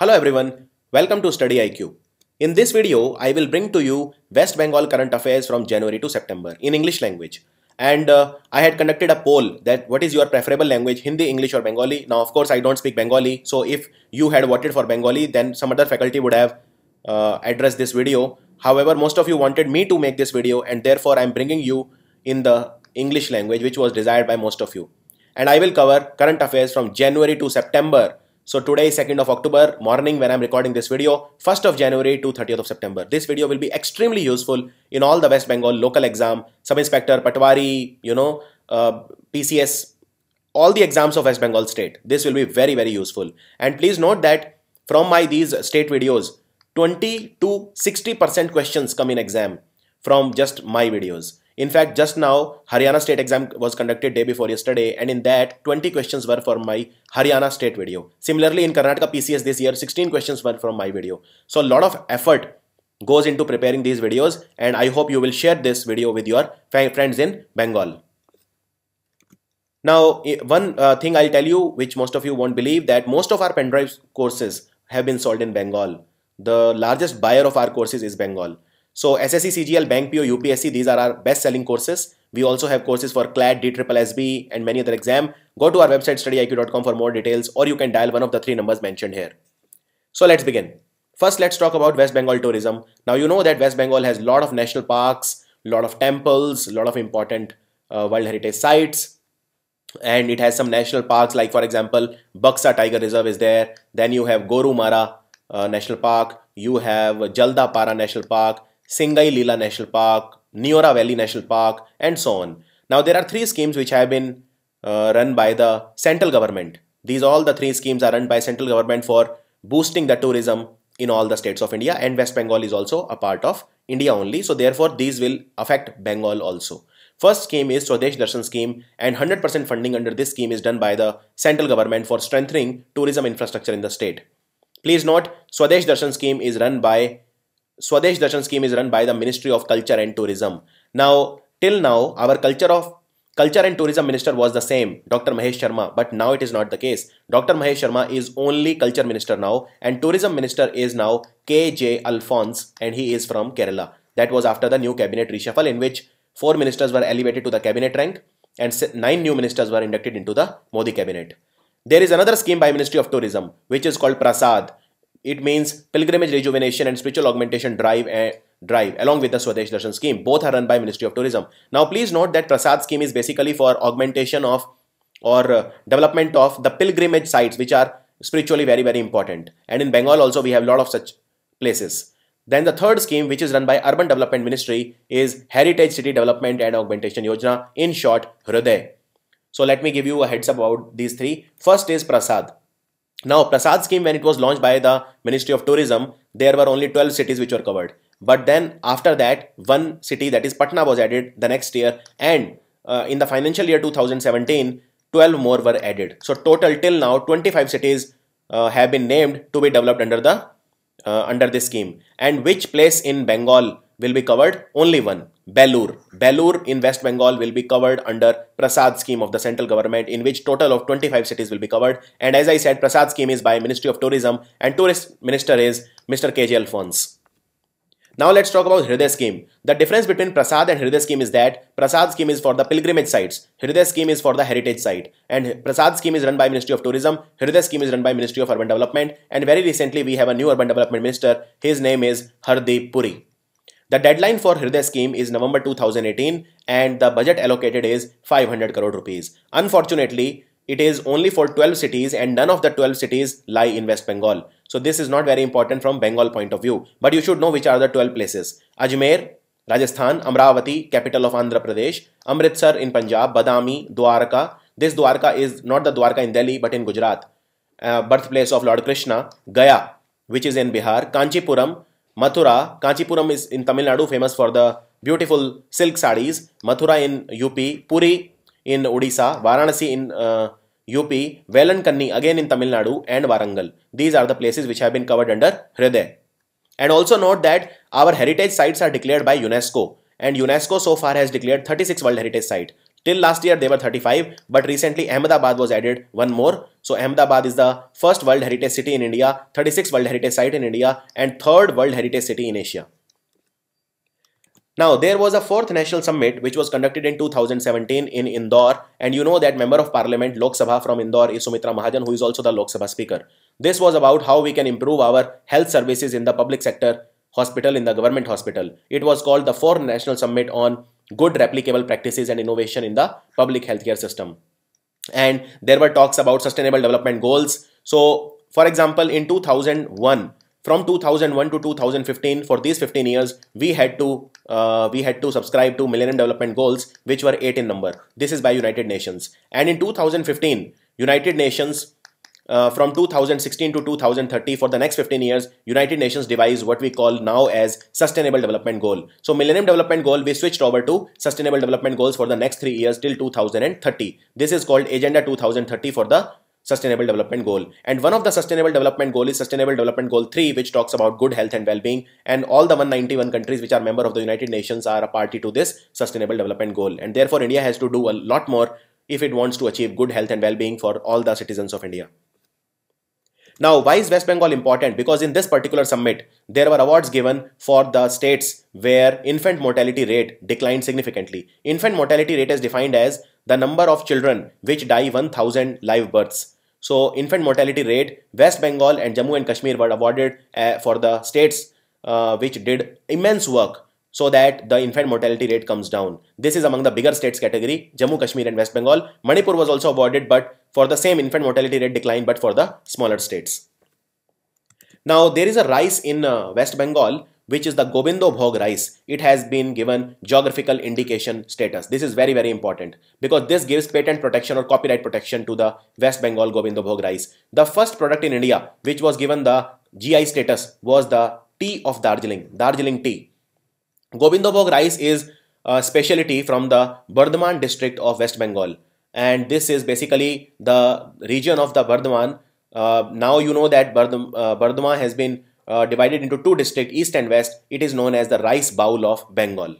Hello everyone, welcome to Study IQ. In this video, I will bring to you West Bengal current affairs from January to September in English language. And uh, I had conducted a poll that what is your preferable language, Hindi, English or Bengali. Now of course I don't speak Bengali, so if you had voted for Bengali, then some other faculty would have uh, addressed this video. However, most of you wanted me to make this video and therefore I am bringing you in the English language which was desired by most of you. And I will cover current affairs from January to September so today is 2nd of October morning when I'm recording this video, 1st of January to 30th of September. This video will be extremely useful in all the West Bengal local exam, sub-inspector, patwari, you know, uh, PCS, all the exams of West Bengal state. This will be very, very useful. And please note that from my these state videos, 20 to 60% questions come in exam from just my videos. In fact, just now Haryana state exam was conducted day before yesterday and in that 20 questions were for my Haryana state video. Similarly, in Karnataka PCS this year, 16 questions were from my video. So a lot of effort goes into preparing these videos and I hope you will share this video with your friends in Bengal. Now, one uh, thing I'll tell you, which most of you won't believe, that most of our pen pendrive courses have been sold in Bengal. The largest buyer of our courses is Bengal. So SSC, CGL, Bank PO, UPSC, these are our best selling courses. We also have courses for CLAT, DSSB and many other exam. Go to our website studyiq.com for more details or you can dial one of the three numbers mentioned here. So let's begin. First, let's talk about West Bengal tourism. Now you know that West Bengal has a lot of national parks, a lot of temples, a lot of important uh, World Heritage sites and it has some national parks like for example Buxa Tiger Reserve is there. Then you have Gorumara uh, National Park, you have Jalda Para National Park, Singalila National Park, Neora Valley National Park, and so on. Now, there are three schemes which have been uh, run by the central government. These all the three schemes are run by central government for boosting the tourism in all the states of India and West Bengal is also a part of India only. So therefore, these will affect Bengal also. First scheme is Swadesh Darshan scheme and 100% funding under this scheme is done by the central government for strengthening tourism infrastructure in the state. Please note, Swadesh Darshan scheme is run by Swadesh Darshan scheme is run by the Ministry of Culture and Tourism. Now, till now, our culture of Culture and Tourism Minister was the same, Dr. Mahesh Sharma, but now it is not the case. Dr. Mahesh Sharma is only Culture Minister now, and Tourism Minister is now K.J. Alphonse, and he is from Kerala. That was after the new cabinet reshuffle, in which four ministers were elevated to the cabinet rank, and nine new ministers were inducted into the Modi cabinet. There is another scheme by Ministry of Tourism, which is called Prasad, it means pilgrimage rejuvenation and spiritual augmentation drive uh, drive along with the Swadesh Darshan scheme. Both are run by Ministry of Tourism. Now please note that Prasad scheme is basically for augmentation of or uh, development of the pilgrimage sites which are spiritually very very important. And in Bengal also we have a lot of such places. Then the third scheme which is run by Urban Development Ministry is Heritage City Development and Augmentation Yojana in short Hriday. So let me give you a heads up about these three. First is Prasad. Now, Prasad scheme, when it was launched by the Ministry of Tourism, there were only 12 cities which were covered. But then after that, one city that is Patna was added the next year and uh, in the financial year 2017, 12 more were added. So total till now, 25 cities uh, have been named to be developed under the uh, under this scheme. And which place in Bengal will be covered? Only one. Belur. Belur in West Bengal will be covered under Prasad scheme of the central government in which total of 25 cities will be covered. And as I said, Prasad scheme is by Ministry of Tourism and Tourist Minister is Mr. KJ Alphonse. Now let's talk about Hriday scheme. The difference between Prasad and Hriday scheme is that Prasad scheme is for the pilgrimage sites, Hriday scheme is for the heritage site. And Prasad scheme is run by Ministry of Tourism, Hriday scheme is run by Ministry of Urban Development. And very recently we have a new urban development minister. His name is Hardeep Puri. The deadline for Hriday scheme is November 2018 and the budget allocated is 500 crore rupees. Unfortunately, it is only for 12 cities and none of the 12 cities lie in West Bengal. So this is not very important from Bengal point of view. But you should know which are the 12 places. Ajmer, Rajasthan, Amravati, capital of Andhra Pradesh, Amritsar in Punjab, Badami, Dwarka. This Dwarka is not the Dwarka in Delhi but in Gujarat. Uh, birthplace of Lord Krishna, Gaya, which is in Bihar, Kanchipuram, Mathura, Kanchipuram is in Tamil Nadu famous for the beautiful silk sarees. Mathura in UP, Puri in Odisha, Varanasi in uh, UP, Velankanni again in Tamil Nadu and Warangal. These are the places which have been covered under Hriday. And also note that our heritage sites are declared by UNESCO and UNESCO so far has declared 36 World Heritage Site. Till last year they were 35, but recently Ahmedabad was added one more. So Ahmedabad is the first World Heritage City in India, 36th World Heritage Site in India, and third World Heritage City in Asia. Now, there was a fourth national summit which was conducted in 2017 in Indore, and you know that member of parliament Lok Sabha from Indore is Sumitra Mahajan, who is also the Lok Sabha speaker. This was about how we can improve our health services in the public sector hospital, in the government hospital. It was called the fourth national summit on good replicable practices and innovation in the public healthcare system. And there were talks about sustainable development goals. So, for example, in 2001, from 2001 to 2015 for these 15 years we had to uh, we had to subscribe to millennium development goals which were 8 in number this is by united nations and in 2015 united nations uh, from 2016 to 2030 for the next 15 years united nations devised what we call now as sustainable development goal. So millennium development goal we switched over to sustainable development goals for the next 3 years till 2030 this is called agenda 2030 for the sustainable development goal. And one of the sustainable development goal is sustainable development goal 3 which talks about good health and well-being. And all the 191 countries which are member of the united nations are a party to this sustainable development goal. And therefore india has to do a lot more if it wants to achieve good health and well-being for all the citizens of india now, why is West Bengal important? Because in this particular summit, there were awards given for the states where infant mortality rate declined significantly. Infant mortality rate is defined as the number of children which die 1000 live births. So infant mortality rate, West Bengal and Jammu and Kashmir were awarded uh, for the states uh, which did immense work so that the infant mortality rate comes down. This is among the bigger states category, Jammu, Kashmir and West Bengal. Manipur was also awarded but for the same infant mortality rate decline but for the smaller states. Now there is a rice in uh, West Bengal which is the Gobindo Bhog rice. It has been given geographical indication status. This is very very important because this gives patent protection or copyright protection to the West Bengal Gobindo Bhog rice. The first product in India which was given the GI status was the tea of Darjeeling, Darjeeling tea. Gobindo Bhog rice is a specialty from the Bardhaman district of West Bengal and this is basically the region of the Bardhaman. Uh, now you know that Bardham, uh, Bardhaman has been uh, divided into two districts, east and west, it is known as the rice bowl of Bengal.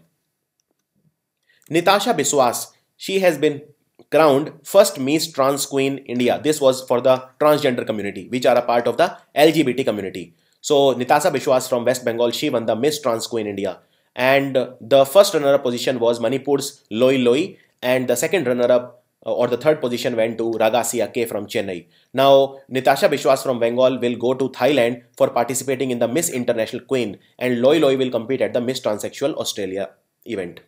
Nitasha Biswas, she has been crowned first Miss Trans Queen India. This was for the transgender community, which are a part of the LGBT community. So Nitasha Biswas from West Bengal, she won the Miss Trans Queen India. And the first runner-up position was Manipur's Loi Loi, and the second runner-up uh, or the third position went to Ragasia K from Chennai. Now, Nitasha Biswas from Bengal will go to Thailand for participating in the Miss International Queen and Loi Loi will compete at the Miss Transsexual Australia event.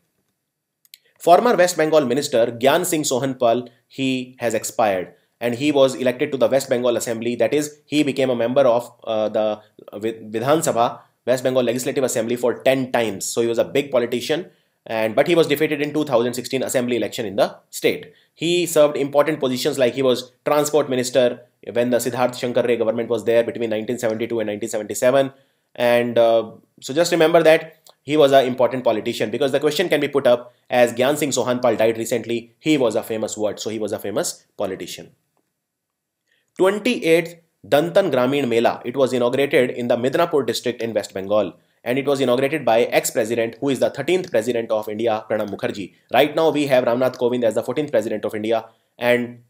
Former West Bengal Minister Gyan Singh Sohanpal, he has expired and he was elected to the West Bengal Assembly. That is, he became a member of uh, the Vidhan Sabha, West Bengal Legislative Assembly for 10 times. So he was a big politician and but he was defeated in 2016 assembly election in the state. He served important positions like he was transport minister when the Siddharth Shankar Ray government was there between 1972 and 1977 and uh, so just remember that he was an important politician because the question can be put up as Gyan Singh Sohanpal died recently he was a famous word so he was a famous politician 28th Dantan Gramin Mela. It was inaugurated in the Midnapur district in West Bengal. And it was inaugurated by ex-president who is the 13th president of India, Pranab Mukherjee. Right now we have Ramnath Kovind as the 14th president of India. And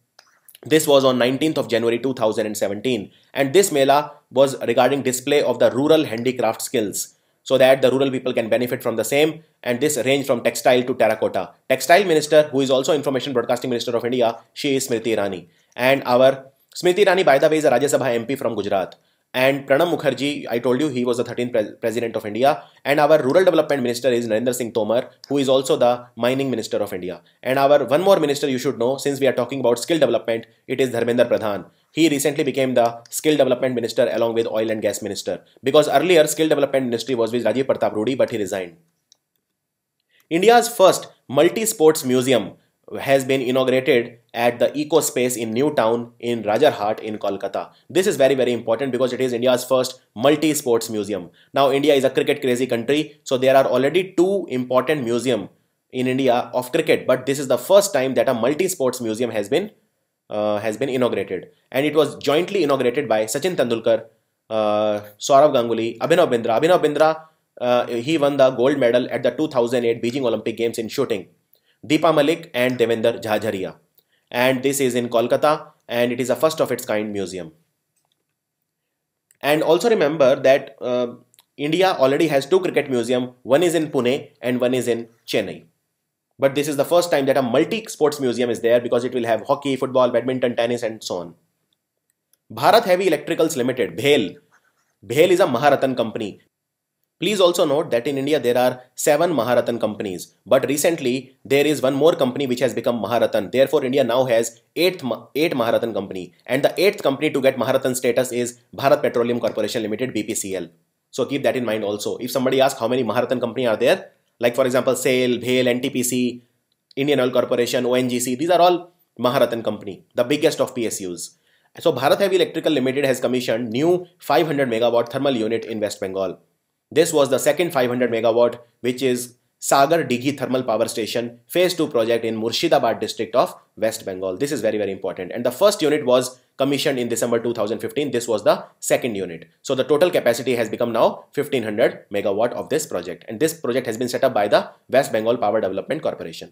this was on 19th of January 2017 and this Mela was regarding display of the rural handicraft skills so that the rural people can benefit from the same. And this range from textile to terracotta. Textile minister who is also information broadcasting minister of India, she is Smriti Irani. And our Smriti Irani by the way is a Rajya Sabha MP from Gujarat and Pranab Mukherjee, I told you he was the 13th pre president of India. And our rural development minister is Narendra Singh Tomar, who is also the mining minister of India. And our one more minister you should know, since we are talking about skill development, it is Dharmendra Pradhan. He recently became the skill development minister along with oil and gas minister. Because earlier skill development ministry was with Rajiv Pratap Rudy, but he resigned. India's first multi-sports museum has been inaugurated at the Eco Space in New Town in Rajarhat in Kolkata. This is very very important because it is India's first multi-sports museum. Now India is a cricket crazy country so there are already two important museum in India of cricket but this is the first time that a multi-sports museum has been uh, has been inaugurated and it was jointly inaugurated by Sachin Tendulkar, uh, Ganguly, Abhinav Bindra. Abhinav Bindra uh, he won the gold medal at the 2008 Beijing Olympic Games in shooting Deepa Malik and Devender Jhajharia. And this is in Kolkata and it is a first of its kind museum. And also remember that uh, India already has two cricket museum. One is in Pune and one is in Chennai. But this is the first time that a multi-sports museum is there because it will have hockey, football, badminton, tennis and so on. Bharat Heavy Electricals Limited, BHEL. BHEL is a Maharatna company. Please also note that in India there are seven Maharatna companies, but recently there is one more company which has become Maharatna. Therefore, India now has eight, eight Maharatna company, and the eighth company to get Maharatna status is Bharat Petroleum Corporation Limited (BPCL). So keep that in mind also. If somebody asks how many Maharatna company are there, like for example SAIL, BHEL, NTPC, Indian Oil Corporation, ONGC, these are all Maharatna company, the biggest of PSUs. So Bharat Heavy Electrical Limited has commissioned new 500 megawatt thermal unit in West Bengal. This was the second 500 megawatt which is Sagar Dighi Thermal Power Station Phase 2 project in Murshidabad district of West Bengal. This is very very important and the first unit was commissioned in December 2015. This was the second unit. So the total capacity has become now 1500 megawatt of this project and this project has been set up by the West Bengal Power Development Corporation.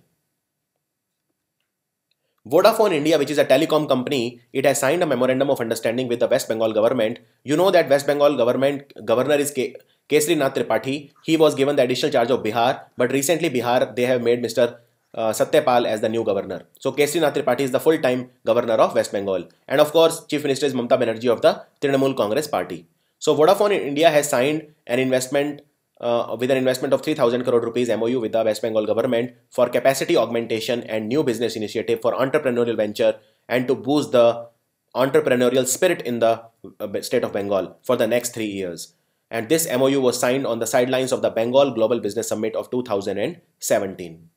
Vodafone India, which is a telecom company, it has signed a memorandum of understanding with the West Bengal government. You know that West Bengal government governor is K Kesri Nath Tripathi. He was given the additional charge of Bihar, but recently Bihar they have made Mr. Uh, Satyapal as the new governor. So Kesri Nath Tripathi is the full-time governor of West Bengal, and of course Chief Minister is Mamta Banerjee of the Trinamool Congress Party. So Vodafone India has signed an investment uh, with an investment of 3000 crore rupees MOU with the West Bengal government for capacity augmentation and new business initiative for entrepreneurial venture and to boost the entrepreneurial spirit in the uh, state of Bengal for the next 3 years. And this MOU was signed on the sidelines of the Bengal Global Business Summit of 2017.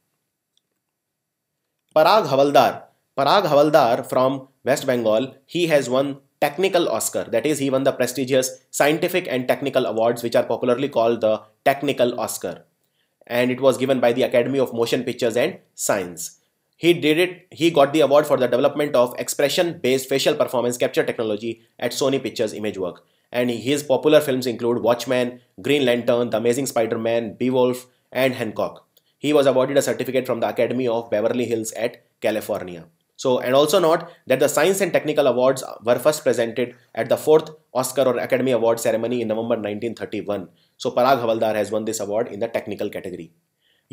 Parag Havaldar. Parag Havaldar from West Bengal, he has won technical Oscar. That is, he won the prestigious scientific and technical awards, which are popularly called the Technical Oscar. And it was given by the Academy of Motion Pictures and Science. He did it, he got the award for the development of expression based facial performance capture technology at Sony Pictures Imagework. And his popular films include Watchmen, Green Lantern, The Amazing Spider Man, Beowulf, and Hancock. He was awarded a certificate from the Academy of Beverly Hills at California. So, and also note that the Science and Technical Awards were first presented at the 4th Oscar or Academy Award ceremony in November 1931. So, Parag Havaldar has won this award in the technical category.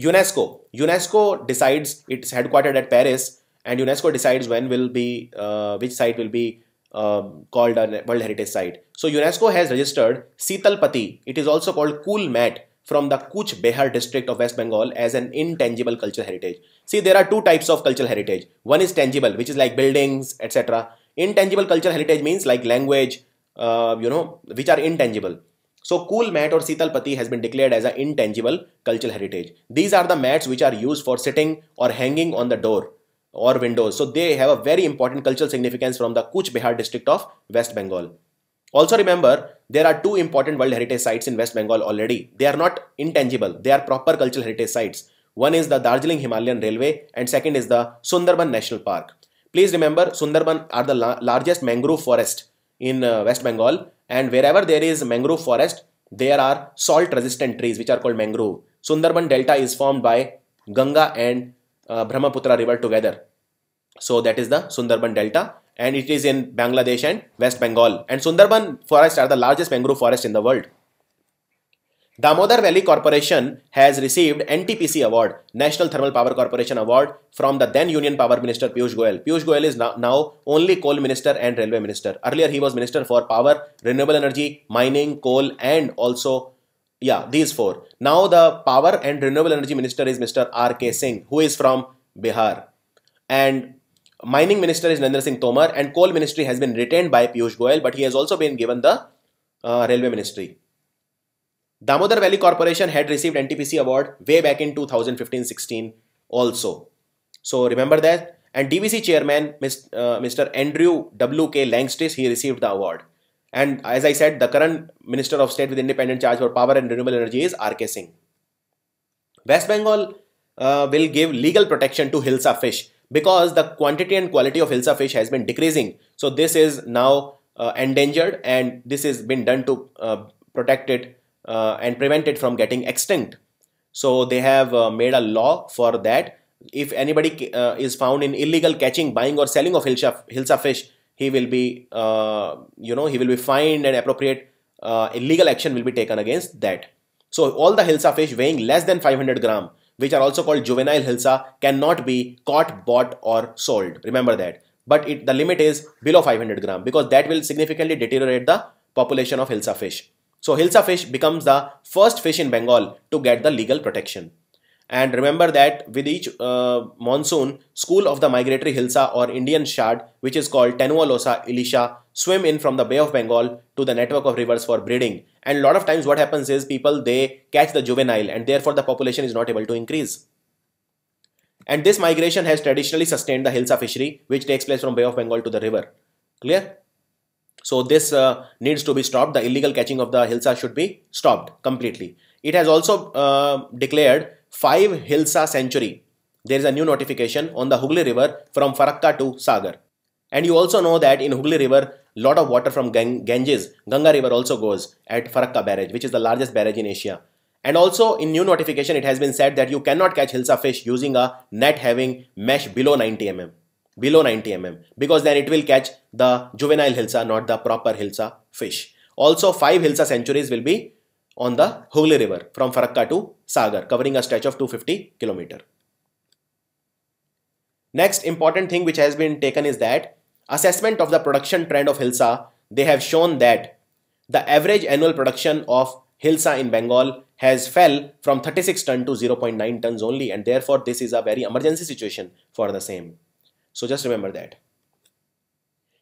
UNESCO. UNESCO decides, it's headquartered at Paris and UNESCO decides when will be, uh, which site will be um, called a World Heritage Site. So UNESCO has registered Sitalpati, it is also called Cool Mat from the Cooch Behar district of West Bengal as an intangible cultural heritage. See, there are two types of cultural heritage. One is tangible, which is like buildings, etc. Intangible cultural heritage means like language, uh, you know, which are intangible. So, cool mat or Sitalpati has been declared as an intangible cultural heritage. These are the mats which are used for sitting or hanging on the door or windows. So, they have a very important cultural significance from the Cooch Behar district of West Bengal. Also remember, there are two important World Heritage Sites in West Bengal already. They are not intangible, they are proper cultural heritage sites. One is the Darjeeling Himalayan Railway and second is the Sundarban National Park. Please remember, Sundarban are the la largest mangrove forest in uh, West Bengal and wherever there is mangrove forest, there are salt resistant trees which are called mangrove. Sundarban Delta is formed by Ganga and uh, Brahmaputra river together. So that is the Sundarban Delta and it is in Bangladesh and West Bengal. And Sundarban forests are the largest mangrove forest in the world. Damodar Valley Corporation has received NTPC Award, National Thermal Power Corporation Award from the then Union Power Minister Piyush Goyal. Piyush Goyal is now, now only Coal Minister and Railway Minister. Earlier he was Minister for Power, Renewable Energy, Mining, Coal and also, yeah, these four. Now the Power and Renewable Energy Minister is Mr. R.K. Singh, who is from Bihar. And Mining Minister is Narendra Singh Tomar and Coal Ministry has been retained by Piyush Goyal but he has also been given the uh, Railway Ministry. Damodar Valley Corporation had received NTPC award way back in 2015-16 also. So remember that and DVC chairman uh, Mr. Andrew W.K. Langstieh he received the award. And as I said the current Minister of State with independent charge for power and renewable energy is R.K. Singh. West Bengal uh, will give legal protection to Hilsa fish because the quantity and quality of Hilsa fish has been decreasing. So this is now uh, endangered and this has been done to uh, protect it uh, and prevent it from getting extinct. So they have uh, made a law for that if anybody uh, is found in illegal catching, buying, or selling of Hilsa, Hilsa fish, he will be, uh, you know, he will be fined and appropriate uh, illegal action will be taken against that. So all the Hilsa fish weighing less than 500 gram, which are also called juvenile Hilsa, cannot be caught, bought, or sold. Remember that. But it, the limit is below 500 gram because that will significantly deteriorate the population of Hilsa fish. So Hilsa fish becomes the first fish in Bengal to get the legal protection. And remember that with each uh, monsoon, school of the migratory Hilsa or Indian shad, which is called Tenualosa ilisha, swim in from the Bay of Bengal to the network of rivers for breeding. And a lot of times what happens is people, they catch the juvenile and therefore the population is not able to increase. And this migration has traditionally sustained the Hilsa fishery, which takes place from Bay of Bengal to the river. Clear? So this uh, needs to be stopped. The illegal catching of the Hilsa should be stopped completely. It has also uh, declared 5 Hilsa sanctuary. There is a new notification on the Hooghly River from Farakka to Sagar. And you also know that in Hooghly River, lot of water from Ganges, Ganga River also goes at Farakka barrage, which is the largest barrage in Asia. And also in new notification, it has been said that you cannot catch Hilsa fish using a net having mesh below 90 mm. Below 90 mm because then it will catch the juvenile Hilsa, not the proper Hilsa fish. Also, five Hilsa sanctuaries will be on the Hooghly River from Farakka to Sagar, covering a stretch of 250 km. Next important thing which has been taken is that assessment of the production trend of Hilsa, they have shown that the average annual production of Hilsa in Bengal has fell from 36 ton to 0.9 tons only and therefore this is a very emergency situation for the same. So just remember that.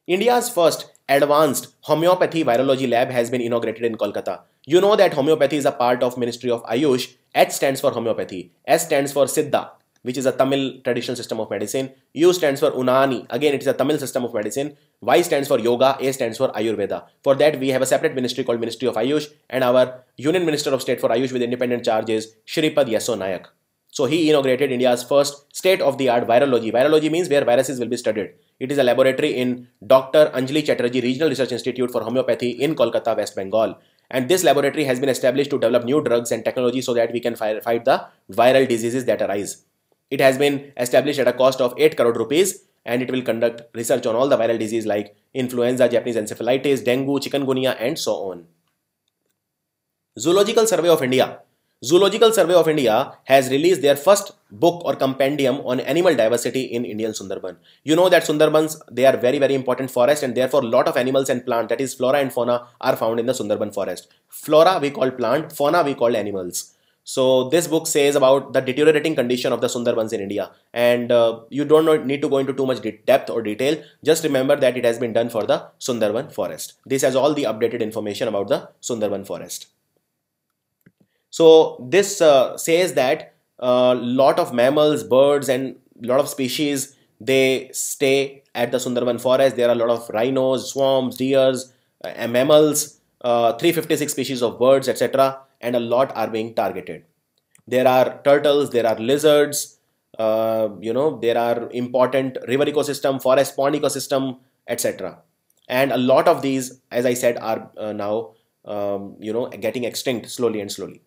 India's first advanced homeopathy virology lab has been inaugurated in Kolkata. You know that homeopathy is a part of Ministry of Ayush. H stands for homeopathy. S stands for Siddha, which is a Tamil traditional system of medicine. U stands for Unani. Again, it is a Tamil system of medicine. Y stands for Yoga. A stands for Ayurveda. For that, we have a separate ministry called Ministry of Ayush, and our Union Minister of State for Ayush with independent charge is Shripad Yesso Naik. So he inaugurated India's first state-of-the-art virology. Virology means where viruses will be studied. It is a laboratory in Dr. Anjali Chatterjee Regional Research Institute for Homeopathy in Kolkata, West Bengal. And this laboratory has been established to develop new drugs and technology so that we can fight the viral diseases that arise. It has been established at a cost of 8 crore rupees and it will conduct research on all the viral diseases like influenza, Japanese encephalitis, dengue, chikungunya and so on. Zoological Survey of India Zoological Survey of India has released their first book or compendium on animal diversity in Indian Sundarban. You know that Sundarbans, they are very, very important forest and therefore lot of animals and plant, that is flora and fauna are found in the Sundarban forest. Flora we call plant, fauna we call animals. So this book says about the deteriorating condition of the Sundarbans in India and uh, you don't need to go into too much depth or detail. Just remember that it has been done for the Sundarban forest. This has all the updated information about the Sundarban forest. So this uh, says that a uh, lot of mammals, birds and a lot of species they stay at the Sundarban forest. There are a lot of rhinos, swans, deers, uh, mammals, uh, 356 species of birds, etc. And a lot are being targeted. There are turtles, there are lizards, uh, you know, there are important river ecosystem, forest pond ecosystem, etc. And a lot of these, as I said, are uh, now, um, you know, getting extinct slowly and slowly.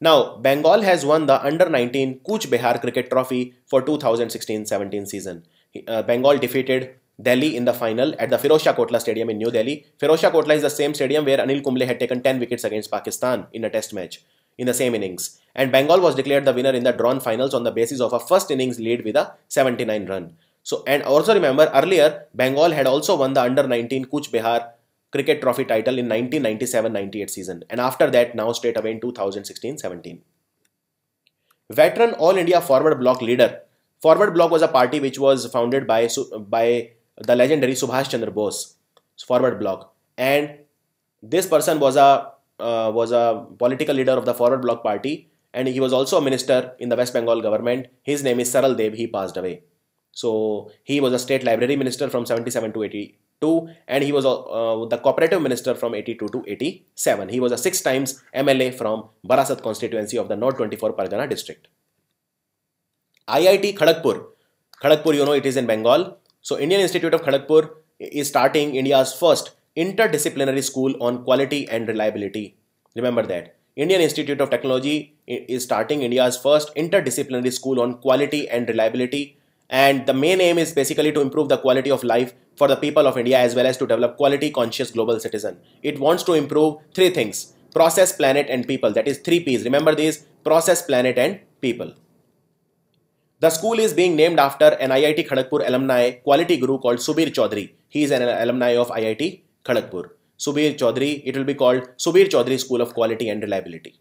Now, Bengal has won the Under-19 Cooch Behar Cricket Trophy for 2016-17 season. Uh, Bengal defeated Delhi in the final at the Firozshah Kotla Stadium in New Delhi. Firozshah Kotla is the same stadium where Anil Kumble had taken 10 wickets against Pakistan in a test match in the same innings. And Bengal was declared the winner in the drawn finals on the basis of a first innings lead with a 79 run. So, and also remember earlier, Bengal had also won the under 19 Cooch Behar cricket trophy title in 1997-98 season and after that now straight away in 2016-17. Veteran All India Forward Bloc leader. Forward Bloc was a party which was founded by, by the legendary Subhash Chandra Bose. Forward Bloc. And this person was a uh, was a political leader of the Forward Bloc party and he was also a minister in the West Bengal government. His name is Saral Dev. He passed away. So he was a state library minister from 77 to 80, 2 and he was uh, the cooperative minister from 82 to 87. He was a six times MLA from Barasat constituency of the North 24 Pargana district. IIT Kharagpur. Kharagpur, you know, it is in Bengal. So Indian Institute of Kharagpur is starting India's first interdisciplinary school on quality and reliability. Remember that. Indian Institute of Technology is starting India's first interdisciplinary school on quality and reliability. And the main aim is basically to improve the quality of life for the people of India as well as to develop quality conscious global citizen. It wants to improve three things process, planet, and people. That is three P's. Remember these process, planet, and people. The school is being named after an IIT Kharagpur alumni quality guru called Subir Chowdhury. He is an alumni of IIT Kharagpur. Subir Chowdhury, it will be called Subir Chowdhury School of Quality and Reliability.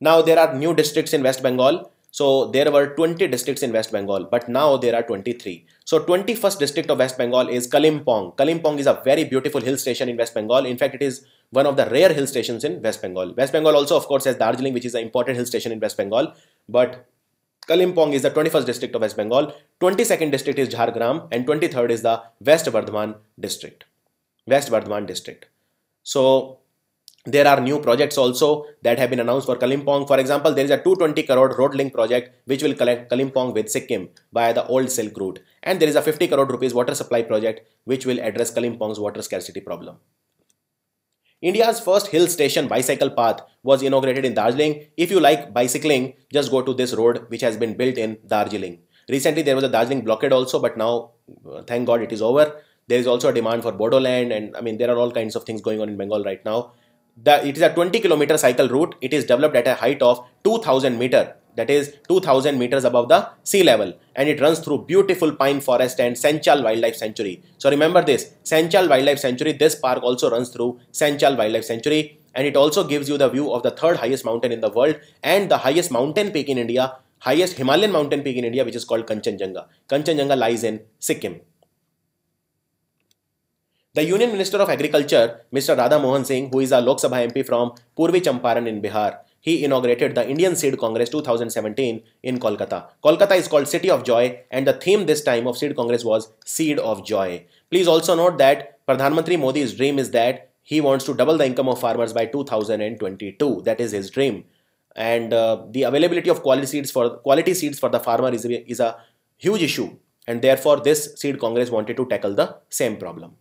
Now there are new districts in West Bengal. So there were 20 districts in West Bengal, but now there are 23. So 21st district of West Bengal is Kalimpong. Kalimpong is a very beautiful hill station in West Bengal. In fact, it is one of the rare hill stations in West Bengal. West Bengal also, of course, has Darjeeling, which is an important hill station in West Bengal. But Kalimpong is the 21st district of West Bengal. 22nd district is Jhargram and 23rd is the West Bardhaman district. West Bardhaman district. So there are new projects also that have been announced for Kalimpong. For example, there is a 220 crore road link project which will connect Kalimpong with Sikkim via the old Silk Route. And there is a 50 crore rupees water supply project which will address Kalimpong's water scarcity problem. India's first hill station bicycle path was inaugurated in Darjeeling. If you like bicycling, just go to this road which has been built in Darjeeling. Recently there was a Darjeeling blockade also, but now, uh, thank God, it is over. There is also a demand for Bodoland and I mean there are all kinds of things going on in Bengal right now. The, it is a 20 kilometer cycle route. It is developed at a height of 2000 meter that is 2000 meters above the sea level and it runs through beautiful pine forest and Senchal Wildlife Sanctuary. So remember this, Senchal Wildlife Sanctuary, this park also runs through Senchal Wildlife Sanctuary and it also gives you the view of the third highest mountain in the world and the highest mountain peak in India, highest Himalayan mountain peak in India which is called Kanchenjunga. Kanchenjunga lies in Sikkim. The Union Minister of Agriculture, Mr. Radha Mohan Singh, who is a Lok Sabha MP from Purvi Champaran in Bihar, he inaugurated the Indian Seed Congress 2017 in Kolkata. Kolkata is called City of Joy and the theme this time of Seed Congress was Seed of Joy. Please also note that Pradhan Mantri Modi's dream is that he wants to double the income of farmers by 2022. That is his dream. And uh, the availability of quality seeds for quality seeds for the farmer is a, is a huge issue. And therefore, this Seed Congress wanted to tackle the same problem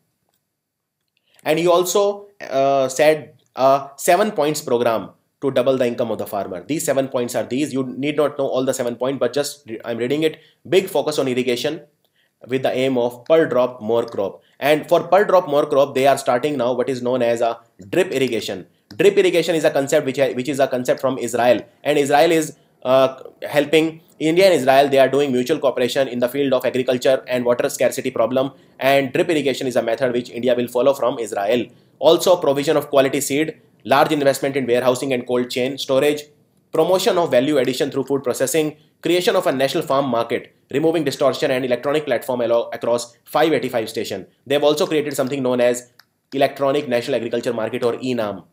and he also uh, said a seven points program to double the income of the farmer. These seven points are these. You need not know all the seven points, but just I'm reading it. Big focus on irrigation with the aim of per drop more crop. And for per drop more crop, they are starting now what is known as a drip irrigation. Drip irrigation is a concept which, which is a concept from Israel, and Israel is uh, helping India and Israel, they are doing mutual cooperation in the field of agriculture and water scarcity problem and drip irrigation is a method which India will follow from Israel. Also provision of quality seed, large investment in warehousing and cold chain storage, promotion of value addition through food processing, creation of a national farm market, removing distortion and electronic platform across 585 stations. They have also created something known as Electronic National Agriculture Market or ENAM.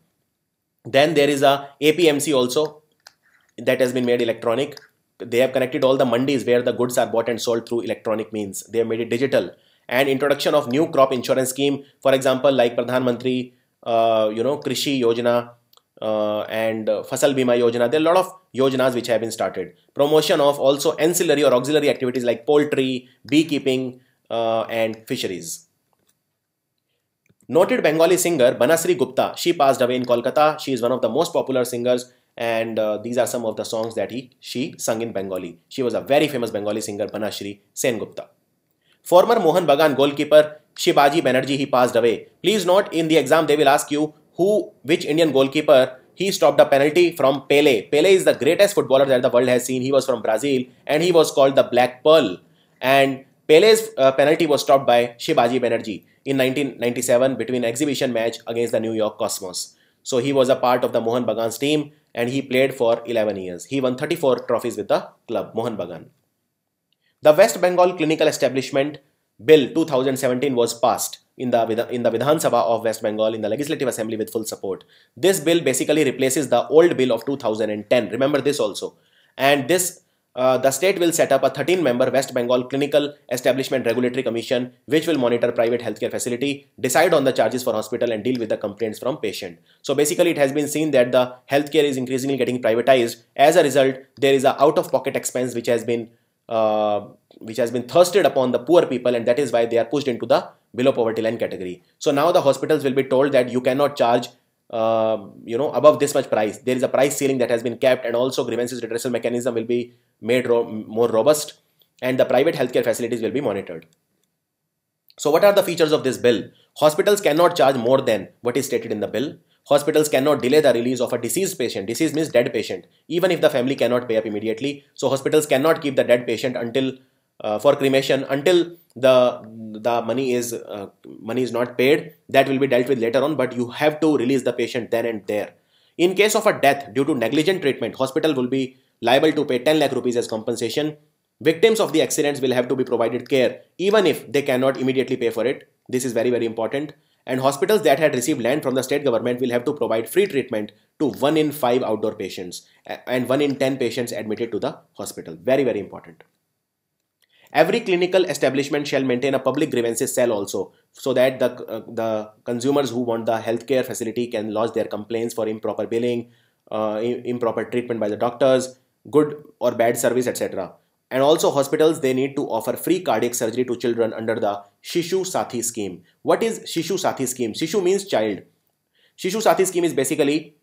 Then there is a APMC also that has been made electronic they have connected all the mandis where the goods are bought and sold through electronic means. They have made it digital. And introduction of new crop insurance scheme, for example, like Pradhan Mantri, uh, you know, Krishi Yojana uh, and uh, Fasal Bima Yojana. There are a lot of yojanas which have been started. Promotion of also ancillary or auxiliary activities like poultry, beekeeping, uh, and fisheries. Noted Bengali singer Banasri Gupta, she passed away in Kolkata. She is one of the most popular singers and uh, these are some of the songs that he she sung in Bengali. She was a very famous Bengali singer, Banashri Sengupta. Former Mohan Bagan goalkeeper Shivaji Banerjee he passed away. Please note in the exam they will ask you who which Indian goalkeeper he stopped a penalty from Pele. Pele is the greatest footballer that the world has seen. He was from Brazil and he was called the Black Pearl. And Pele's uh, penalty was stopped by Shivaji Banerjee in 1997 between exhibition match against the New York Cosmos. So he was a part of the Mohan Bagan's team and he played for 11 years. He won 34 trophies with the club, Mohan Bagan. The West Bengal Clinical Establishment Bill 2017 was passed in the, in the Vidhan Sabha of West Bengal in the Legislative Assembly with full support. This bill basically replaces the old bill of 2010. Remember this also. And this uh, the state will set up a 13-member West Bengal Clinical Establishment Regulatory Commission which will monitor private healthcare facility, decide on the charges for hospital and deal with the complaints from patient. So basically it has been seen that the healthcare is increasingly getting privatized. As a result, there is a out-of-pocket expense which has been uh, which has been thirsted upon the poor people and that is why they are pushed into the below poverty line category. So now the hospitals will be told that you cannot charge uh, you know above this much price. There is a price ceiling that has been kept and also grievances redressal mechanism will be made ro more robust and the private healthcare facilities will be monitored. So what are the features of this bill? Hospitals cannot charge more than what is stated in the bill. Hospitals cannot delay the release of a deceased patient. Deceased means dead patient even if the family cannot pay up immediately. So hospitals cannot keep the dead patient until uh, for cremation until the the money is uh, money is not paid that will be dealt with later on but you have to release the patient then and there. In case of a death due to negligent treatment hospital will be liable to pay 10 lakh rupees as compensation. Victims of the accidents will have to be provided care even if they cannot immediately pay for it. This is very very important. And hospitals that had received land from the state government will have to provide free treatment to 1 in 5 outdoor patients and 1 in 10 patients admitted to the hospital. Very very important Every clinical establishment shall maintain a public grievances cell also, so that the, uh, the consumers who want the healthcare facility can lodge their complaints for improper billing, uh, improper treatment by the doctors, good or bad service, etc. And also hospitals, they need to offer free cardiac surgery to children under the Shishu Sathi scheme. What is Shishu Sathi scheme? Shishu means child. Shishu Sathi scheme is basically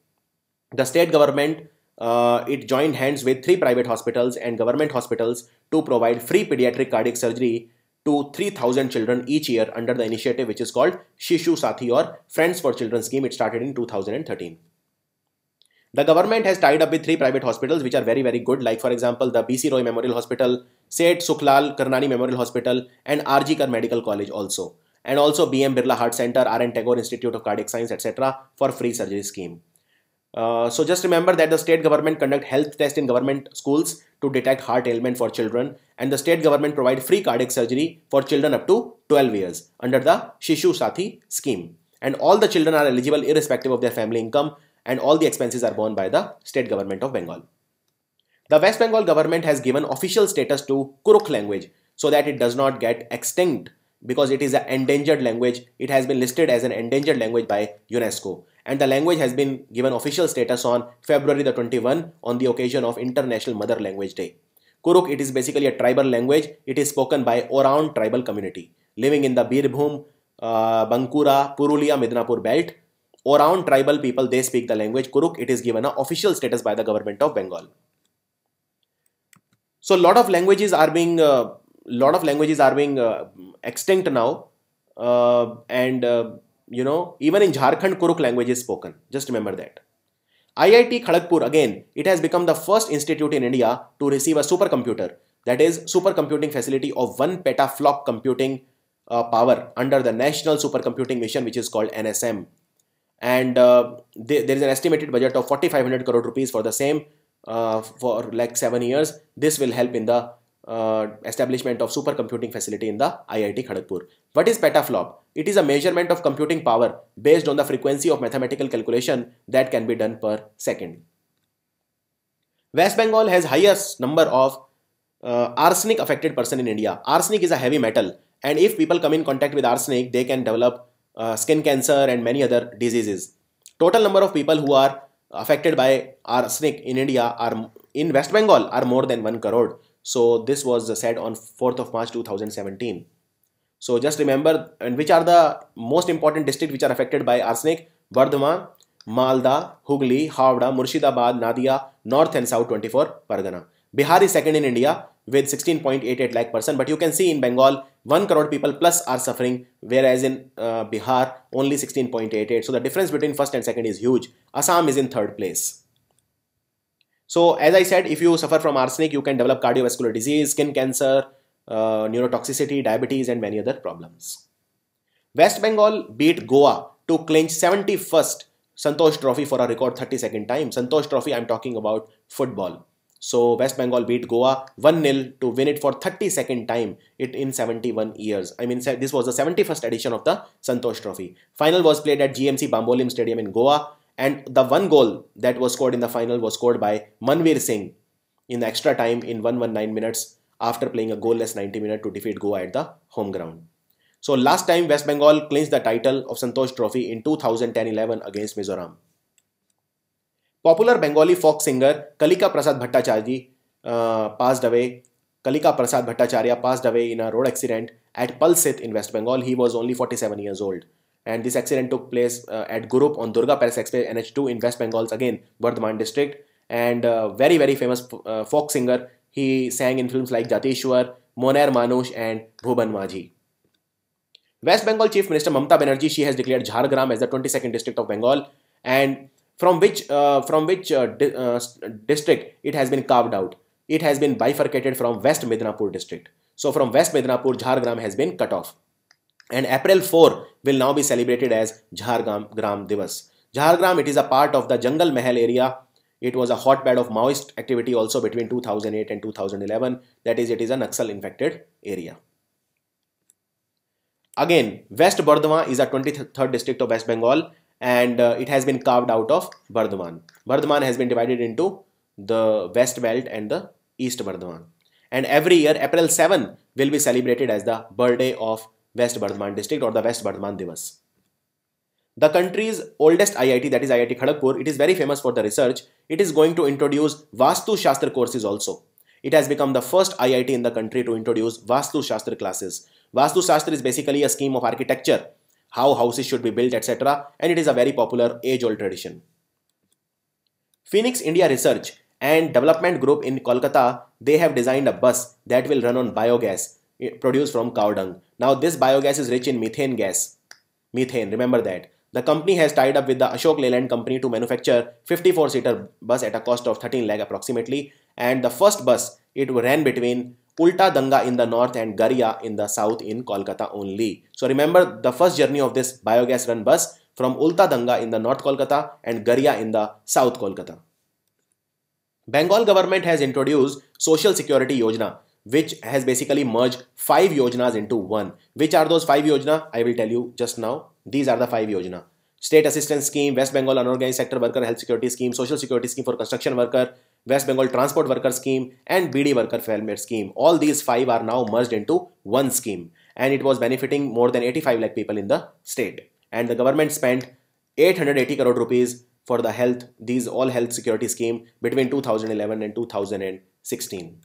the state government uh, it joined hands with three private hospitals and government hospitals to provide free pediatric cardiac surgery to 3000 children each year under the initiative which is called Shishu Sathi or Friends for Children scheme. It started in 2013. The government has tied up with three private hospitals which are very very good like for example the BC Roy Memorial Hospital, Seth Sukhlal Karnani Memorial Hospital and RG Kar Medical College also and also BM Birla Heart Center, RN Tagore Institute of Cardiac Science etc. for free surgery scheme. Uh, so just remember that the state government conduct health tests in government schools to detect heart ailment for children and the state government provide free cardiac surgery for children up to 12 years under the Shishu Sathi scheme. And all the children are eligible irrespective of their family income and all the expenses are borne by the state government of Bengal. The West Bengal government has given official status to Kurukh language so that it does not get extinct because it is an endangered language. It has been listed as an endangered language by UNESCO and the language has been given official status on February the 21 on the occasion of International Mother Language Day. Kurukh it is basically a tribal language. It is spoken by Oraon tribal community living in the Birbhum, uh, Bankura, Purulia, Midnapur belt. Oraon tribal people, they speak the language Kurukh. It is given an official status by the government of Bengal. So lot of languages are being, uh, lot of languages are being uh, extinct now. Uh, and uh, you know, even in Jharkhand, Kurukh language is spoken. Just remember that. IIT Kharagpur, again, it has become the first institute in India to receive a supercomputer, that is, supercomputing facility of 1 petaflop computing uh, power under the National Supercomputing Mission, which is called NSM. And uh, there is an estimated budget of 4500 crore rupees for the same uh, for like 7 years. This will help in the uh, establishment of supercomputing facility in the IIT Kharagpur. What is petaflop? It is a measurement of computing power based on the frequency of mathematical calculation that can be done per second. West Bengal has highest number of uh, arsenic affected person in India. Arsenic is a heavy metal and if people come in contact with arsenic, they can develop uh, skin cancer and many other diseases. Total number of people who are affected by arsenic in India are in West Bengal are more than 1 crore. So this was said on 4th of March 2017. So just remember, and which are the most important districts which are affected by arsenic? Bardhaman, Malda, Hooghly, Havda, Murshidabad, Nadia, North and South 24 Pargana. Bihar is second in India with 16.88 lakh person, but you can see in Bengal 1 crore people plus are suffering, whereas in uh, Bihar only 16.88. So the difference between first and second is huge. Assam is in third place. So as I said, if you suffer from arsenic, you can develop cardiovascular disease, skin cancer, uh, neurotoxicity, diabetes, and many other problems. West Bengal beat Goa to clinch 71st Santosh Trophy for a record 32nd time. Santosh Trophy, I'm talking about football. So West Bengal beat Goa 1-0 to win it for 32nd time it in 71 years. I mean this was the 71st edition of the Santosh Trophy. Final was played at GMC Bambolim Stadium in Goa and the one goal that was scored in the final was scored by Manveer Singh in the extra time in 119 minutes after playing a goalless 90 minute to defeat Goa at the home ground. So last time West Bengal clinched the title of Santosh Trophy in 2010-11 against Mizoram. Popular Bengali folk singer Kalika Prasad Bhattacharya uh, passed away. Kalika Prasad Bhattacharya passed away in a road accident at Palsit in West Bengal. He was only 47 years old. And this accident took place uh, at Gurup on Durga Paris Express NH2 in West Bengal's again Bardhaman district. And uh, very very famous uh, folk singer. He sang in films like Jatishwar, Moner Manush and Bhuban Majhi. West Bengal Chief Minister Mamta Banerjee she has declared Jhargram as the 22nd district of Bengal. And from which uh, from which uh, di uh, district it has been carved out? It has been bifurcated from West Midnapur district. So from West Midnapur Jhargram has been cut off and April 4 will now be celebrated as Jhargram Gram Divas. Jhargram, it is a part of the Jungle Mahal area. It was a hotbed of Maoist activity also between 2008 and 2011. That is, it is a Naxal infected area. Again, West Bardhaman is a 23rd district of West Bengal and uh, it has been carved out of Bardhaman. Bardhaman has been divided into the West Belt and the East Bardhaman. And every year, April 7 will be celebrated as the birthday of West Bardhaman district or the West Bardhaman Divas. The country's oldest IIT, that is IIT Kharagpur, it is very famous for the research. It is going to introduce Vastu Shastra courses also. It has become the first IIT in the country to introduce Vastu Shastra classes. Vastu Shastra is basically a scheme of architecture, how houses should be built, etc. And it is a very popular age-old tradition. Phoenix India Research and Development Group in Kolkata, they have designed a bus that will run on biogas produced from cow dung. Now this biogas is rich in methane gas. Methane, remember that. The company has tied up with the Ashok Leyland company to manufacture 54-seater bus at a cost of 13 lakh approximately. And the first bus, it ran between Ulta Danga in the north and Garia in the south in Kolkata only. So remember the first journey of this biogas run bus from Ulta Danga in the north Kolkata and Garia in the south Kolkata. Bengal government has introduced Social Security Yojana which has basically merged five yojanas into one. Which are those five yojana? I will tell you just now. These are the five yojana. State Assistance Scheme, West Bengal Unorganized Sector Worker Health Security Scheme, Social Security Scheme for Construction Worker, West Bengal Transport Worker Scheme and BD Worker Welfare Scheme. All these five are now merged into one scheme and it was benefiting more than 85 lakh people in the state. And the government spent 880 crore rupees for the health, these all health security scheme between 2011 and 2016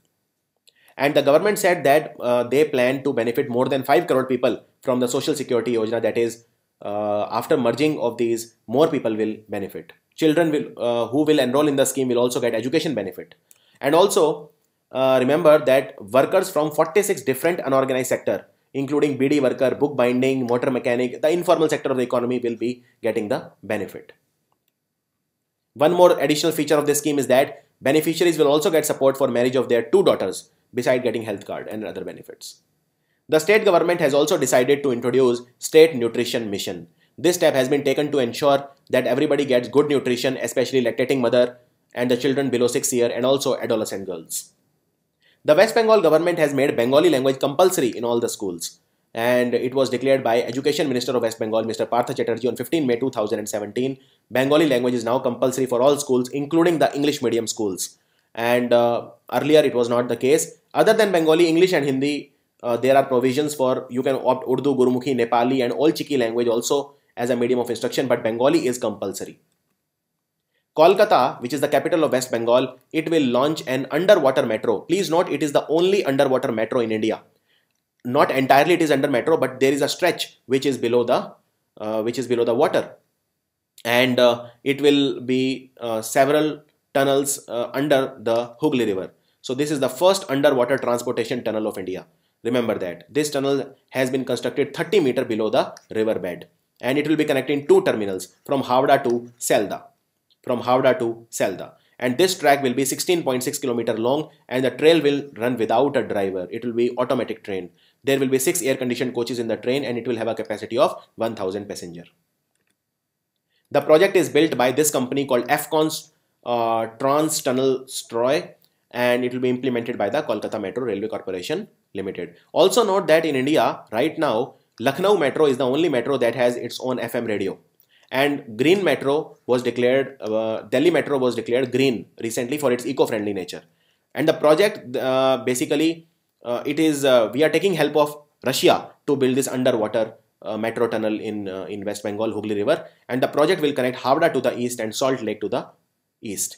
and the government said that uh, they plan to benefit more than 5 crore people from the social security yojana that is uh, after merging of these more people will benefit. Children will uh, who will enroll in the scheme will also get education benefit. And also uh, remember that workers from 46 different unorganized sector including bd worker book binding motor mechanic the informal sector of the economy will be getting the benefit. One more additional feature of this scheme is that beneficiaries will also get support for marriage of their two daughters beside getting health card and other benefits. The state government has also decided to introduce state nutrition mission. This step has been taken to ensure that everybody gets good nutrition, especially lactating mother and the children below 6 year and also adolescent girls. The West Bengal government has made Bengali language compulsory in all the schools and it was declared by Education Minister of West Bengal Mr. Partha Chatterjee on 15 May 2017. Bengali language is now compulsory for all schools including the English medium schools and uh, earlier it was not the case other than Bengali, English and Hindi, uh, there are provisions for you can opt Urdu, Gurumukhi, Nepali and Ol Chiki language also as a medium of instruction but Bengali is compulsory. Kolkata, which is the capital of West Bengal, it will launch an underwater metro. Please note it is the only underwater metro in India. Not entirely it is under metro but there is a stretch which is below the uh, which is below the water and uh, it will be uh, several tunnels uh, under the Hooghly river. So this is the first underwater transportation tunnel of India. Remember that. This tunnel has been constructed 30 meter below the river bed and it will be connecting two terminals from Howrah to Sealdah. From Howrah to Sealdah. And this track will be 16.6 kilometer long and the trail will run without a driver. It will be automatic train. There will be six air conditioned coaches in the train and it will have a capacity of 1000 passenger. The project is built by this company called Afcons uh, Transtonnelstroy and it will be implemented by the Kolkata Metro Railway Corporation Limited. Also note that in India right now Lucknow Metro is the only metro that has its own FM radio and Green Metro was declared, uh, Delhi Metro was declared green recently for its eco-friendly nature. And the project uh, basically uh, it is uh, we are taking help of Russia to build this underwater uh, metro tunnel in in West Bengal Hooghly River and the project will connect Howrah to the east and Salt Lake to the east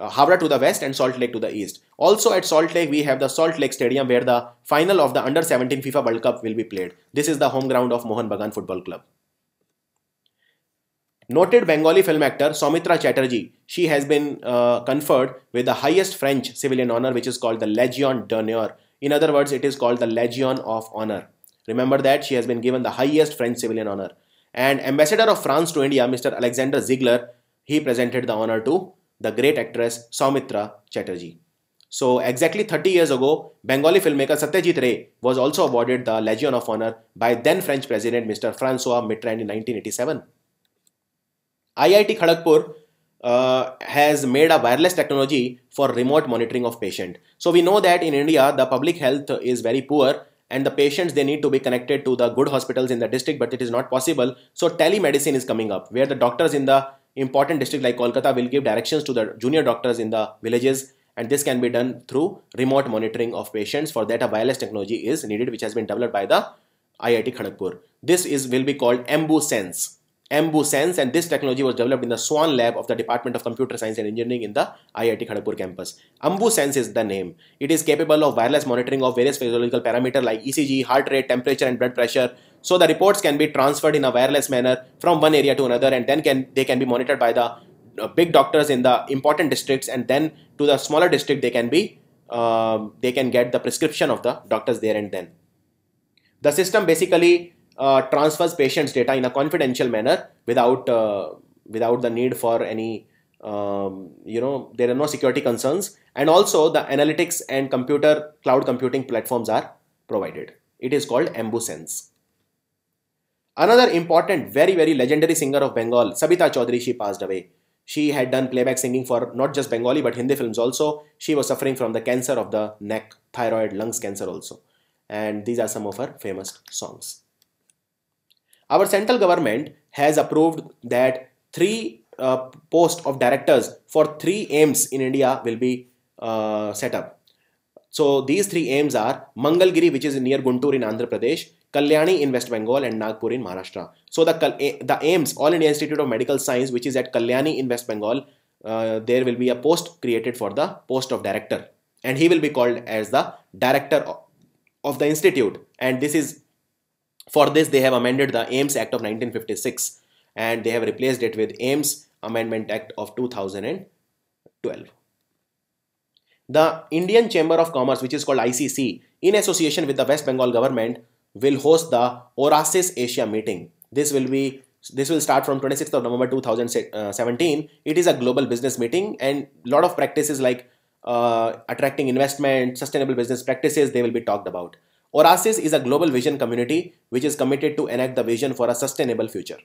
uh, Howrah to the west and Salt Lake to the east. Also at Salt Lake, we have the Salt Lake Stadium where the final of the Under 17 FIFA World Cup will be played. This is the home ground of Mohun Bagan Football Club. Noted Bengali film actor Soumitra Chatterjee, she has been uh, conferred with the highest French civilian honor, which is called the Legion d'honneur. In other words, it is called the Legion of Honor. Remember that she has been given the highest French civilian honor. And Ambassador of France to India, Mr. Alexander Ziegler, he presented the honor to the great actress Soumitra Chatterjee. So exactly 30 years ago, Bengali filmmaker Satyajit Ray was also awarded the Legion of Honor by then French President Mr. Francois Mitterrand in 1987. IIT Kharagpur uh, has made a wireless technology for remote monitoring of patient. So we know that in India the public health is very poor and the patients they need to be connected to the good hospitals in the district but it is not possible. So telemedicine is coming up where the doctors in the important district like Kolkata will give directions to the junior doctors in the villages and this can be done through remote monitoring of patients. For that a wireless technology is needed which has been developed by the IIT Kharagpur. This is will be called AmbuSense AmbuSense and this technology was developed in the Swan lab of the Department of Computer Science and Engineering in the IIT Kharagpur campus. AmbuSense is the name. It is capable of wireless monitoring of various physiological parameters like ECG, heart rate, temperature and blood pressure. So the reports can be transferred in a wireless manner from one area to another and then can they can be monitored by the uh, big doctors in the important districts and then to the smaller district they can be uh, they can get the prescription of the doctors there and then. The system basically uh, transfers patients data in a confidential manner without uh, without the need for any um, you know there are no security concerns and also the analytics and computer cloud computing platforms are provided it is called AmbuSense Another important, very, very legendary singer of Bengal, Sabita Chowdhury, she passed away. She had done playback singing for not just Bengali but Hindi films also. She was suffering from the cancer of the neck, thyroid, lungs cancer also. And these are some of her famous songs. Our central government has approved that three uh, posts of directors for three AIIMS in India will be uh, set up. So these three AIIMS are Mangalgiri, which is near Guntur in Andhra Pradesh, Kalyani in West Bengal, and Nagpur in Maharashtra. So the the AIIMS, All India Institute of Medical Science, which is at Kalyani in West Bengal, uh, there will be a post created for the post of director, and he will be called as the director of the institute. And this is for this, they have amended the AIIMS Act of 1956 and they have replaced it with AIIMS Amendment Act of 2012. The Indian Chamber of Commerce, which is called ICC, in association with the West Bengal government, will host the Horasis Asia meeting. This will be this will start from 26th of November 2017. It is a global business meeting and a lot of practices like uh, attracting investment, sustainable business practices, they will be talked about. Horasis is a global vision community which is committed to enact the vision for a sustainable future.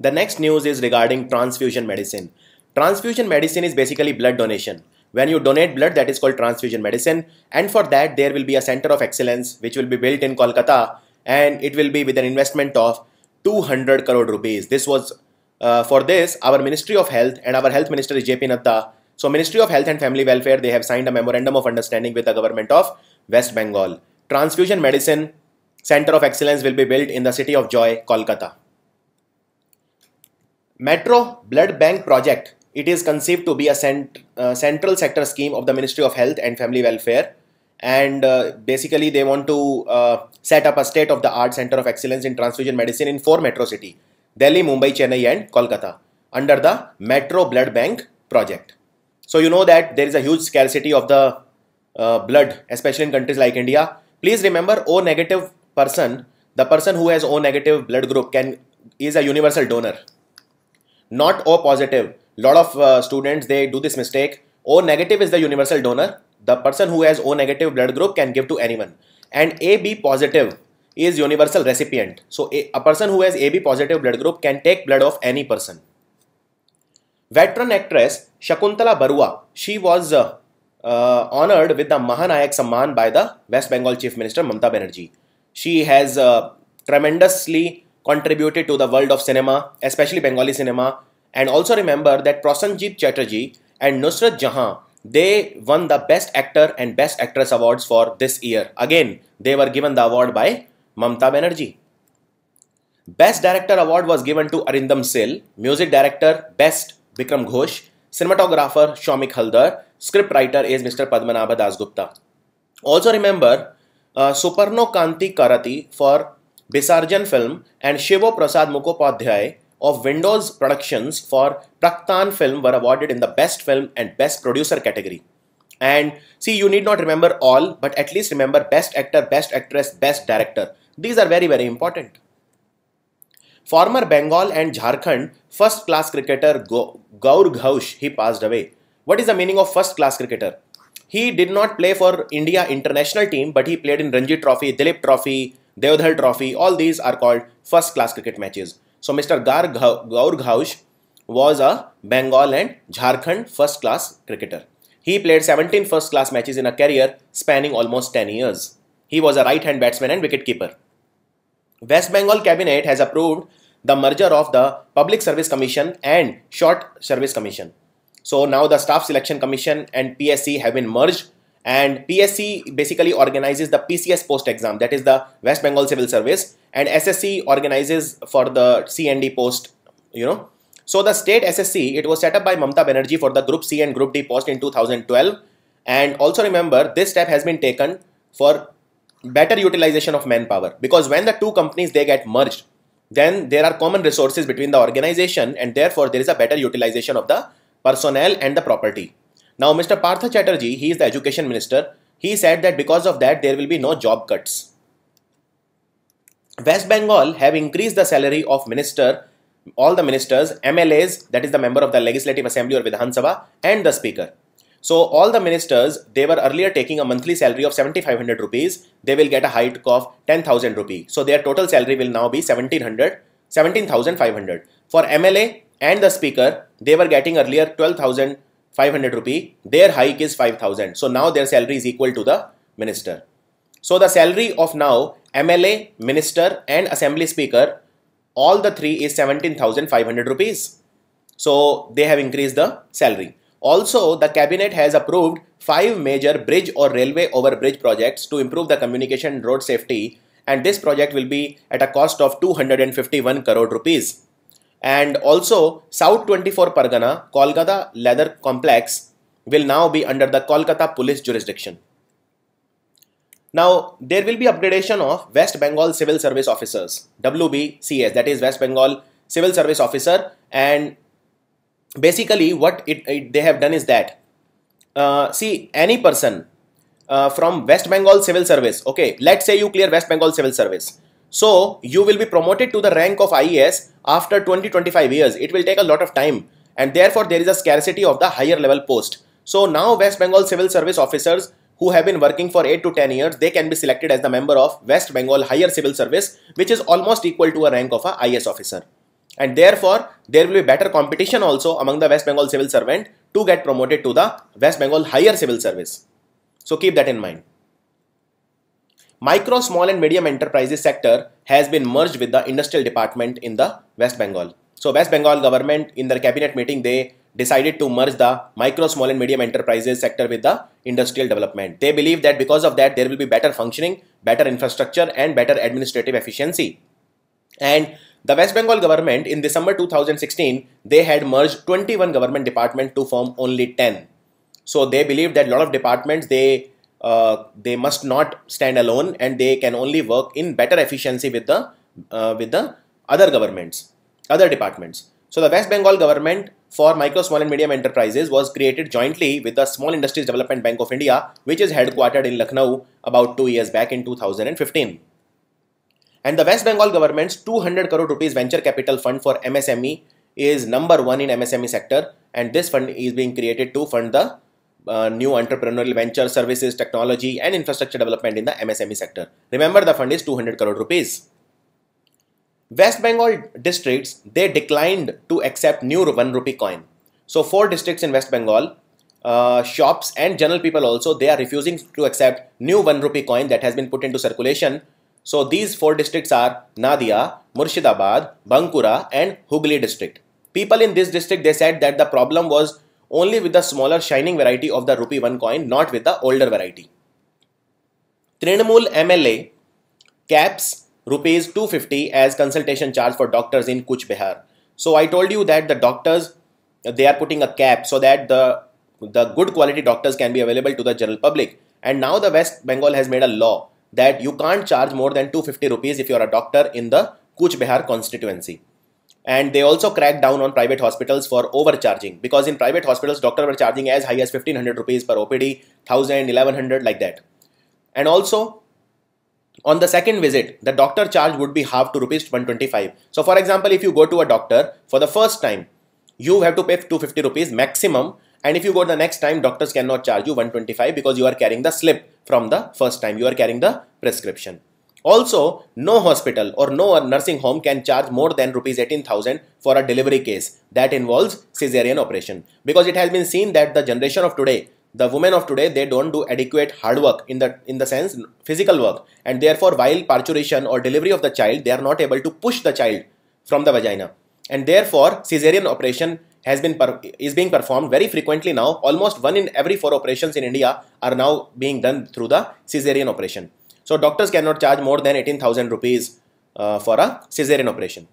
The next news is regarding transfusion medicine. Transfusion medicine is basically blood donation. When you donate blood, that is called transfusion medicine. And for that, there will be a center of excellence which will be built in Kolkata and it will be with an investment of 200 crore rupees. This was uh, for this, our Ministry of Health and our Health Minister is JP Nadda. So Ministry of Health and Family Welfare, they have signed a memorandum of understanding with the government of West Bengal. Transfusion Medicine Center of Excellence will be built in the city of Joy, Kolkata. Metro Blood Bank Project. It is conceived to be a cent uh, central sector scheme of the Ministry of Health and Family Welfare. And uh, basically, they want to uh, set up a state of the art center of excellence in transfusion medicine in four metro cities Delhi, Mumbai, Chennai, and Kolkata under the Metro Blood Bank project. So, you know that there is a huge scarcity of the uh, blood, especially in countries like India Please remember O negative person, the person who has O negative blood group can is a universal donor. Not O positive. Lot of uh, students they do this mistake. O negative is the universal donor. The person who has O negative blood group can give to anyone. And AB positive is universal recipient. So a, a person who has AB positive blood group can take blood of any person. Veteran actress Shakuntala Barua, she was uh, uh, honored with the Mahanayak Samman by the West Bengal Chief Minister Mamta Banerjee. She has uh, tremendously contributed to the world of cinema, especially Bengali cinema. And also remember that Prosenjit Chatterjee and Nusrat Jahan, they won the Best Actor and Best Actress awards for this year. Again, they were given the award by Mamta Banerjee. Best Director award was given to Arindam Sil, Music Director Best Bikram Ghosh, Cinematographer Shomik Haldar, Script writer is Mr. Padmanabha Dasgupta. Also remember uh, Suparno Kanti Karati for Bisarjan film and Shivo Prasad Mukhopadhyay of Windows productions for Praktan film were awarded in the Best Film and Best Producer category. And see, you need not remember all, but at least remember Best Actor, Best Actress, Best Director. These are very, very important. Former Bengal and Jharkhand first class cricketer Gaur Ghosh, he passed away. What is the meaning of first class cricketer? He did not play for India international team, but he played in Ranji Trophy, Duleep Trophy, Deodhar Trophy. All these are called first class cricket matches. So Mr. Gar Gaur Ghosh was a Bengal and Jharkhand first class cricketer. He played 17 first class matches in a career spanning almost 10 years. He was a right hand batsman and wicketkeeper. West Bengal cabinet has approved the merger of the Public Service Commission and Short Service Commission. So now the Staff Selection Commission and PSC have been merged and PSC basically organizes the PCS post exam that is the West Bengal Civil Service and SSC organizes for the CND post you know. So the state SSC it was set up by Mamta Banerjee for the group C and group D post in 2012 and also remember this step has been taken for better utilization of manpower because when the two companies they get merged then there are common resources between the organization and therefore there is a better utilization of the personnel and the property. Now, Mr. Partha Chatterjee, he is the education minister. He said that because of that, there will be no job cuts. West Bengal have increased the salary of minister, all the ministers, MLAs, that is the member of the Legislative Assembly or Vidhan Sabha, and the speaker. So all the ministers, they were earlier taking a monthly salary of 7500 rupees. They will get a hike of 10,000 rupees. So their total salary will now be 1700, 17,500. For MLA, and the speaker, they were getting earlier 12,500 rupee. Their hike is 5,000. So now their salary is equal to the minister. So the salary of now MLA, minister and assembly speaker, all the three is 17,500 rupees. So they have increased the salary. Also, the cabinet has approved five major bridge or railway overbridge projects to improve the communication road safety and this project will be at a cost of 251 crore rupees. And also, South 24 Pargana, Kolkata Leather Complex will now be under the Kolkata Police jurisdiction. Now, there will be upgradation of West Bengal Civil Service Officers, WBCS, that is West Bengal Civil Service Officer. And basically, what it, it they have done is that, uh, see, any person uh, from West Bengal Civil Service, okay, let's say you clear West Bengal Civil Service so you will be promoted to the rank of IAS after 20-25 years. It will take a lot of time and therefore there is a scarcity of the higher level post. So now West Bengal civil service officers who have been working for 8 to 10 years, they can be selected as the member of West Bengal Higher Civil Service, which is almost equal to a rank of a IAS officer. And therefore, there will be better competition also among the West Bengal civil servant to get promoted to the West Bengal Higher Civil Service. So keep that in mind. Micro, small and medium enterprises sector has been merged with the industrial department in the West Bengal. So West Bengal government in their cabinet meeting, they decided to merge the micro, small and medium enterprises sector with the industrial development. They believe that because of that, there will be better functioning, better infrastructure and better administrative efficiency. And the West Bengal government in December 2016, they had merged 21 government departments to form only 10. So they believe that a lot of departments, they uh, they must not stand alone and they can only work in better efficiency with the uh, with the other governments other departments. So the west bengal government for micro small and medium enterprises was created jointly with the small industries development bank of india which is headquartered in lucknow about 2 years back in 2015 and the west bengal government's 200 crore rupees venture capital fund for msme is number 1 in msme sector. And this fund is being created to fund the uh, new entrepreneurial venture services, technology, and infrastructure development in the MSME sector. Remember, the fund is 200 crore rupees. West Bengal districts they declined to accept new 1 rupee coin. So, four districts in West Bengal, uh, shops and general people also they are refusing to accept new 1 rupee coin that has been put into circulation. So, these four districts are Nadia, Murshidabad, Bankura, and Hooghly district. People in this district they said that the problem was only with the smaller shining variety of the rupee 1 coin, not with the older variety. Trinamool MLA caps rupees 250 as consultation charge for doctors in Cooch Behar. So I told you that the doctors they are putting a cap so that the the good quality doctors can be available to the general public. And now the West Bengal has made a law that you can't charge more than 250 rupees if you are a doctor in the Cooch Behar constituency. And they also cracked down on private hospitals for overcharging. Because in private hospitals doctors were charging as high as 1500 rupees per opd 1000 1100 like that. And also on the second visit the doctor charge would be half to rupees 125 so for example if you go to a doctor for the first time you have to pay 250 rupees maximum. And if you go the next time doctors cannot charge you 125 because you are carrying the slip from the first time. You are carrying the prescription also, no hospital or no nursing home can charge more than rupees 18,000 for a delivery case that involves cesarean operation. Because it has been seen that the generation of today the women of today they don't do adequate hard work in the in the sense physical work. And therefore while parturition or delivery of the child they are not able to push the child from the vagina. And therefore cesarean operation has been is being performed very frequently now. Almost one in every four operations in india are now being done through the cesarean operation so doctors cannot charge more than 18,000 rupees uh, for a cesarean operation.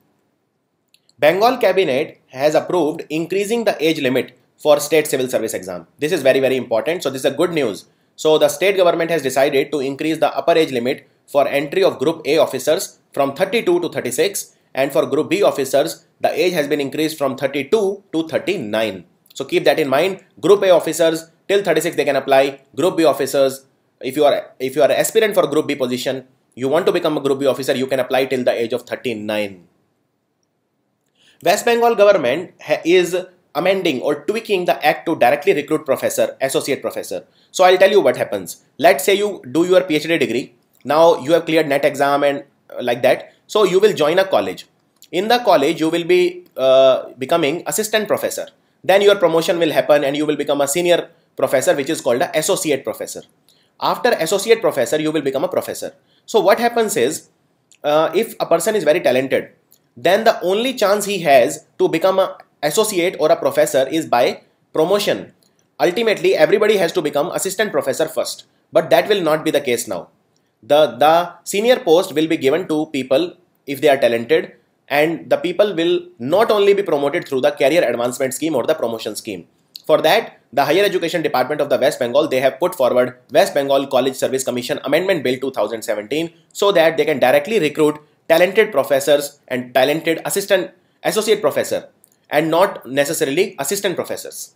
Bengal cabinet has approved increasing the age limit for state civil service exam. This is very very important. So this is a good news. So the state government has decided to increase the upper age limit for entry of group A officers from 32 to 36 and for group B officers the age has been increased from 32 to 39. So keep that in mind. Group A officers till 36 they can apply. Group B officers if you are if you are an aspirant for group b position you want to become a group b officer you can apply till the age of 39 west bengal government is amending or tweaking the act to directly recruit professor associate professor. So i'll tell you what happens. Let's say you do your phd degree. Now you have cleared net exam and uh, like that. So you will join a college. In the college you will be uh, becoming assistant professor. Then your promotion will happen and you will become a senior professor which is called a associate professor after associate professor you will become a professor. So what happens is uh, if a person is very talented then the only chance he has to become an associate or a professor is by promotion. Ultimately everybody has to become assistant professor first. But that will not be the case now. The the senior post will be given to people if they are talented and the people will not only be promoted through the career advancement scheme or the promotion scheme for that, the Higher Education Department of the West Bengal, they have put forward West Bengal College Service Commission Amendment Bill 2017 so that they can directly recruit talented professors and talented assistant associate professor and not necessarily assistant professors.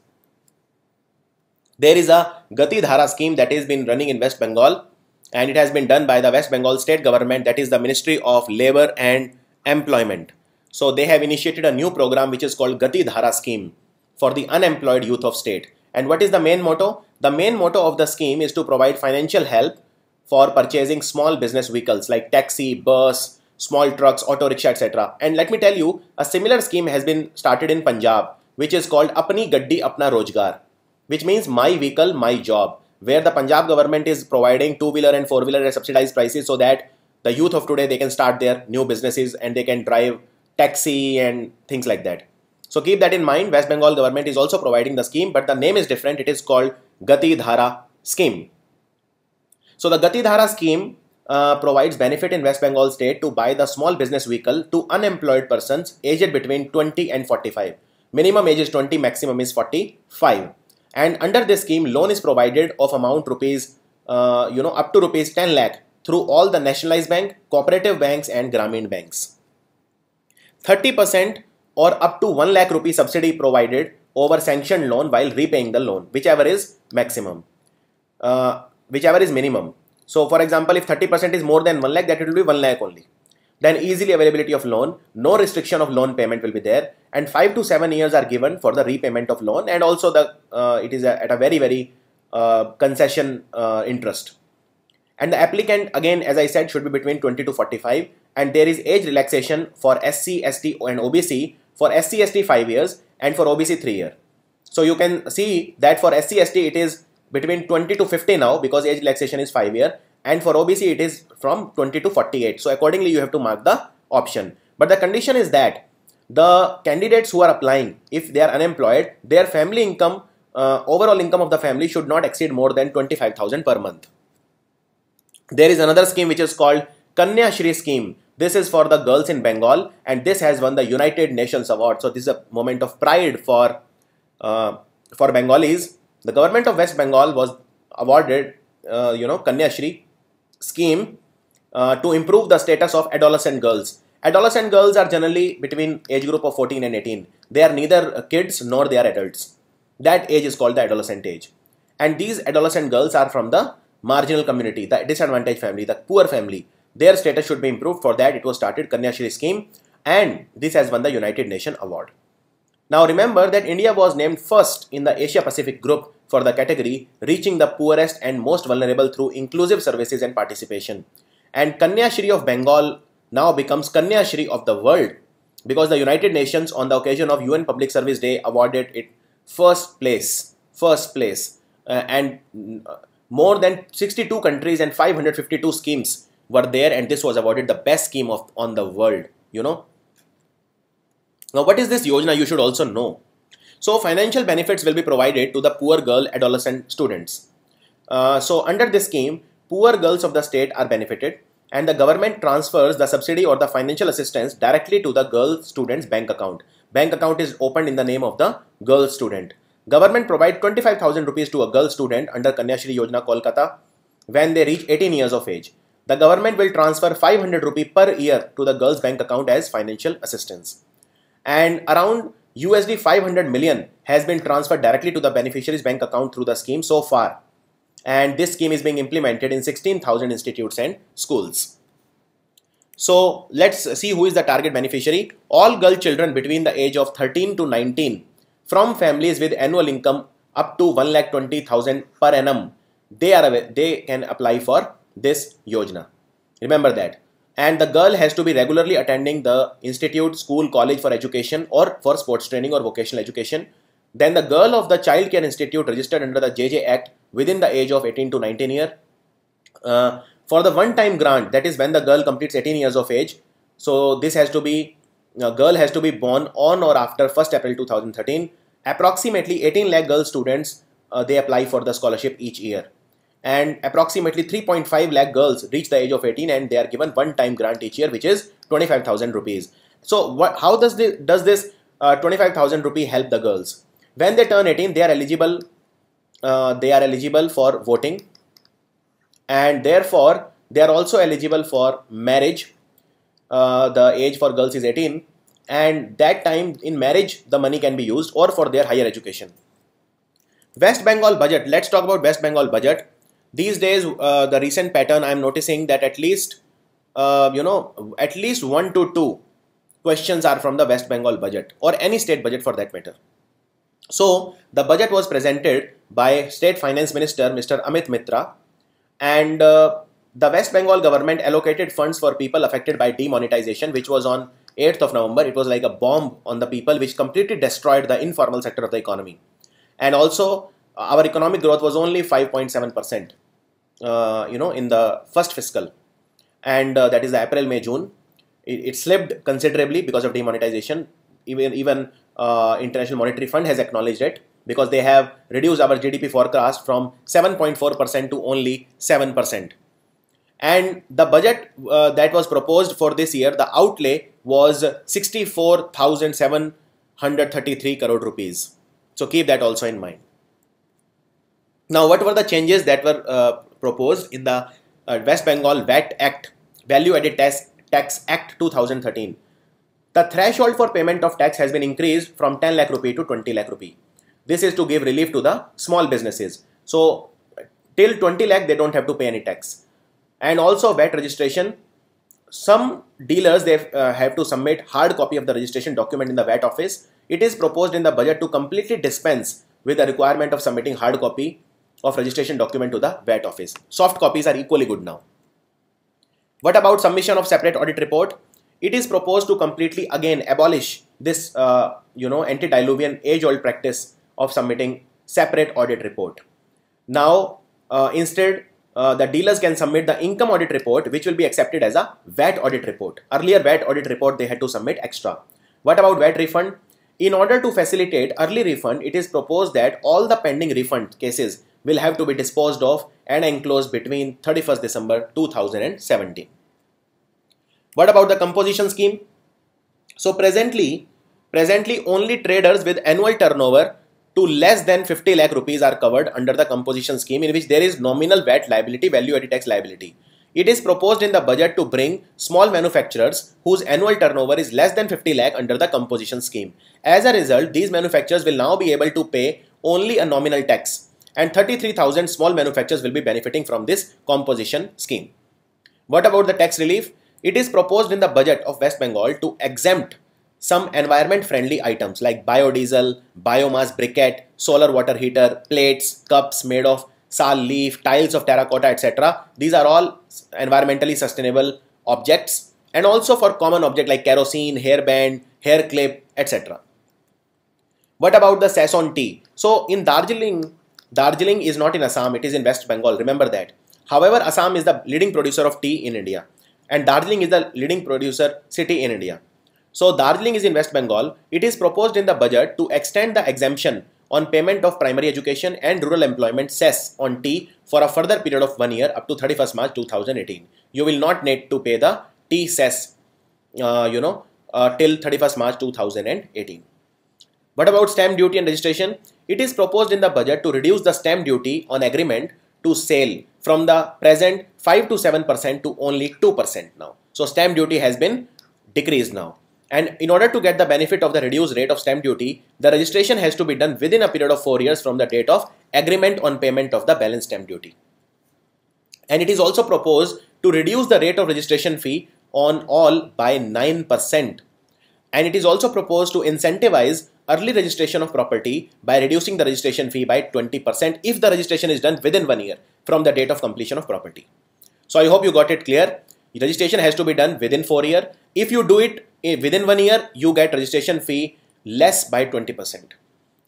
There is a Gati Dhara scheme that has been running in West Bengal and it has been done by the West Bengal state government that is the Ministry of Labor and Employment. So they have initiated a new program which is called Gati Dhara scheme for the unemployed youth of state. And what is the main motto? The main motto of the scheme is to provide financial help for purchasing small business vehicles like taxi, bus, small trucks, auto rickshaw, etc. And let me tell you, a similar scheme has been started in Punjab, which is called Apni Gaddi Apna Rojgar, which means my vehicle, my job, where the Punjab government is providing two-wheeler and four-wheeler at subsidized prices so that the youth of today they can start their new businesses and they can drive taxi and things like that. So keep that in mind. West Bengal government is also providing the scheme, but the name is different. It is called Gati Dhara scheme. So the Gati Dhara scheme uh, provides benefit in West Bengal state to buy the small business vehicle to unemployed persons aged between 20 and 45. Minimum age is 20, maximum is 45. And under this scheme, loan is provided of amount rupees, uh, you know, up to rupees 10 lakh through all the nationalized bank, cooperative banks and Grameen banks. 30% or up to 1 lakh rupee subsidy provided over sanctioned loan while repaying the loan, whichever is maximum, uh, whichever is minimum. So for example, if 30% is more than 1 lakh, that will be 1 lakh only. Then easily availability of loan, no restriction of loan payment will be there and 5 to 7 years are given for the repayment of loan and also the uh, it is a, at a very very uh, concession uh, interest. And the applicant again as I said should be between 20 to 45 and there is age relaxation for SC, ST and OBC for SC ST 5 years and for OBC 3 year. So you can see that for SC ST it is between 20 to 50 now because age relaxation is 5 year and for OBC it is from 20 to 48. So accordingly you have to mark the option. But the condition is that the candidates who are applying if they are unemployed their family income uh, overall income of the family should not exceed more than 25,000 per month. There is another scheme which is called Kanya Shri scheme this is for the girls in Bengal and this has won the United Nations Award. So this is a moment of pride for, uh, for Bengalis. The government of West Bengal was awarded, uh, you know, Kanya Shri scheme uh, to improve the status of adolescent girls. Adolescent girls are generally between age group of 14 and 18. They are neither kids nor they are adults. That age is called the adolescent age. And these adolescent girls are from the marginal community, the disadvantaged family, the poor family. Their status should be improved. For that, it was started Kanya Shri scheme, and this has won the United Nations award. Now remember that India was named first in the Asia Pacific group for the category reaching the poorest and most vulnerable through inclusive services and participation. And Kanya Shri of Bengal now becomes Kanya Shri of the world because the United Nations on the occasion of UN Public Service Day awarded it first place, first place, uh, and uh, more than 62 countries and 552 schemes were there, and this was awarded the best scheme of on the world. You know. Now, what is this Yojana? You should also know. So, financial benefits will be provided to the poor girl adolescent students. Uh, so, under this scheme, poor girls of the state are benefited and the government transfers the subsidy or the financial assistance directly to the girl student's bank account. Bank account is opened in the name of the girl student. Government provide 25,000 rupees to a girl student under Kanya Shri Yojana Kolkata when they reach 18 years of age. The government will transfer 500 rupees per year to the girl's bank account as financial assistance. And around USD 500 million has been transferred directly to the beneficiary's bank account through the scheme so far and this scheme is being implemented in 16,000 institutes and schools. So let's see who is the target beneficiary. All girl children between the age of 13 to 19 from families with annual income up to 1,20,000 per annum, they are they can apply for this yojana. Remember that. And the girl has to be regularly attending the institute, school, college for education or for sports training or vocational education. Then the girl of the child care institute registered under the JJ Act within the age of 18 to 19 year. Uh, for the one time grant, that is when the girl completes 18 years of age. So this has to be, a girl has to be born on or after 1st April 2013. Approximately 18 lakh girl students, uh, they apply for the scholarship each year. And approximately 3.5 lakh girls reach the age of 18 and they are given one time grant each year, which is 25,000 rupees. So what, how does this, does this uh, 25,000 rupee help the girls? When they turn 18, they are eligible uh, they are eligible for voting. And therefore they are also eligible for marriage. Uh, the age for girls is 18 and that time in marriage the money can be used or for their higher education. West bengal budget let's talk about west bengal budget these days uh, the recent pattern i'm noticing that at least uh, you know at least one to two questions are from the west bengal budget or any state budget for that matter so the budget was presented by State Finance Minister Mr. Amit Mitra and uh, the West Bengal government allocated funds for people affected by demonetization which was on 8th of November. It was like a bomb on the people which completely destroyed the informal sector of the economy. And also our economic growth was only 5.7% uh, you know in the first fiscal and uh, that is April, May, June. It, it slipped considerably because of demonetization. Even, even uh, International Monetary Fund has acknowledged it because they have reduced our GDP forecast from 7.4% to only 7%. And the budget uh, that was proposed for this year, the outlay was 64,733 crore rupees. So keep that also in mind. Now, what were the changes that were uh, proposed in the uh, West Bengal VAT Act, Value Added Tax, Tax Act 2013? The threshold for payment of tax has been increased from 10 lakh rupee to 20 lakh rupee. This is to give relief to the small businesses. So till 20 lakh they don't have to pay any tax. And also VAT registration. Some dealers they uh, have to submit hard copy of the registration document in the VAT office. It is proposed in the budget to completely dispense with the requirement of submitting hard copy of registration document to the VAT office. Soft copies are equally good now. What about submission of separate audit report? It is proposed to completely again abolish this uh, you know antediluvian age-old practice of submitting separate audit report. Now, uh, instead, uh, the dealers can submit the income audit report, which will be accepted as a VAT audit report. Earlier VAT audit report, they had to submit extra. What about VAT refund? In order to facilitate early refund, it is proposed that all the pending refund cases will have to be disposed of and enclosed between 31st December 2017. What about the composition scheme? So presently, presently only traders with annual turnover to less than 50 lakh rupees are covered under the composition scheme in which there is nominal VAT liability, value added tax liability. It is proposed in the budget to bring small manufacturers whose annual turnover is less than 50 lakh under the composition scheme. As a result, these manufacturers will now be able to pay only a nominal tax and 33,000 small manufacturers will be benefiting from this composition scheme. What about the tax relief? It is proposed in the budget of West Bengal to exempt some environment friendly items like biodiesel, biomass briquette, solar water heater, plates, cups made of sal leaf, tiles of terracotta, etc. These are all environmentally sustainable objects and also for common object like kerosene, hairband, hair clip, etc. What about the cess on tea? So in Darjeeling, Darjeeling is not in Assam, it is in West Bengal, remember that. However, Assam is the leading producer of tea in India and Darjeeling is the leading producer city in India. So Darjeeling is in West Bengal. It is proposed in the budget to extend the exemption on payment of primary education and rural employment cess on tea for a further period of one year up to 31st March 2018. You will not need to pay the tea cess, uh, you know, uh, till 31st March 2018. What about stamp duty and registration? It is proposed in the budget to reduce the stamp duty on agreement to sale from the present 5 to 7% to only 2% now. So stamp duty has been decreased now. And in order to get the benefit of the reduced rate of stamp duty, the registration has to be done within a period of 4 years from the date of agreement on payment of the balance stamp duty. And it is also proposed to reduce the rate of registration fee on all by 9%. And it is also proposed to incentivize early registration of property by reducing the registration fee by 20% if the registration is done within one year from the date of completion of property. So I hope you got it clear. Registration has to be done within 4 year. If you do it within one year you get registration fee less by 20%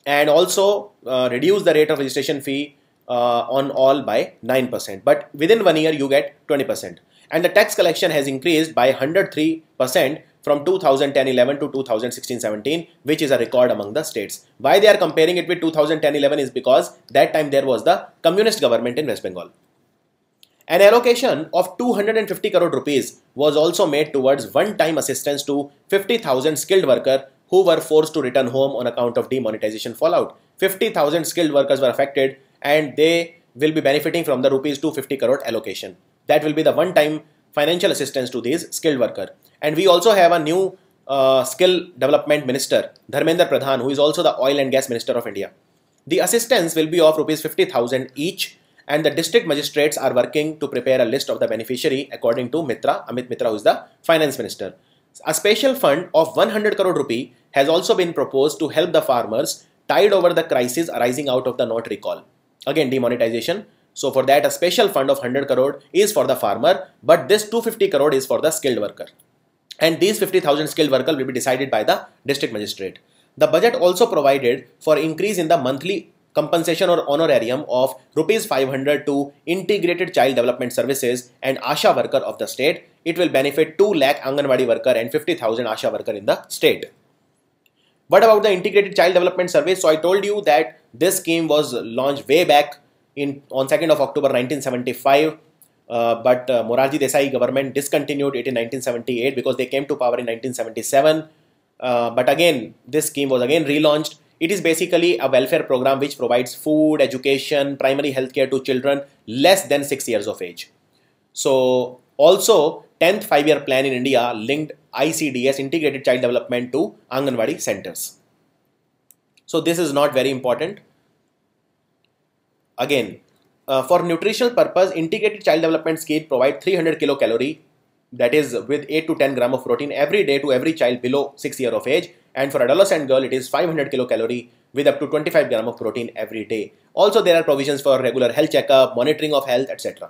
and also uh, reduce the rate of registration fee uh, on all by 9% but within one year you get 20% and the tax collection has increased by 103% from 2010-11 to 2016-17 which is a record among the states why they are comparing it with 2010-11 is because that time there was the communist government in west bengal an allocation of 250 crore rupees was also made towards one-time assistance to 50,000 skilled workers who were forced to return home on account of demonetization fallout. 50,000 skilled workers were affected and they will be benefiting from the rupees 250 crore allocation. That will be the one-time financial assistance to these skilled workers. And we also have a new uh, skill development minister, Dharmendra Pradhan, who is also the oil and gas minister of India. The assistance will be of rupees 50,000 each and the district magistrates are working to prepare a list of the beneficiary according to Mitra, Amit Mitra who is the finance minister. A special fund of 100 crore rupee has also been proposed to help the farmers tide over the crisis arising out of the note recall. Again demonetization. So for that a special fund of 100 crore is for the farmer but this 250 crore is for the skilled worker. And these 50,000 skilled workers will be decided by the district magistrate. The budget also provided for increase in the monthly compensation or honorarium of rupees 500 to integrated child development services and asha worker of the state. It will benefit 2 lakh anganwadi worker and 50000 asha worker in the state. What about the integrated child development service? So i told you that this scheme was launched way back in on 2nd of october 1975 uh, but uh, Morarji Desai government discontinued it in 1978 because they came to power in 1977. Uh, but again, this scheme was again relaunched it is basically a welfare program which provides food, education, primary health care to children less than 6 years of age. So also 10th five-year plan in India linked ICDS integrated child development to Anganwadi centers. So this is not very important. Again, uh, for nutritional purpose, integrated child development scheme provide 300 kilocalorie that is with 8 to 10 gram of protein every day to every child below 6 year of age and for adolescent girl it is 500 kilocalorie with up to 25 gram of protein every day. Also there are provisions for regular health checkup, monitoring of health etc.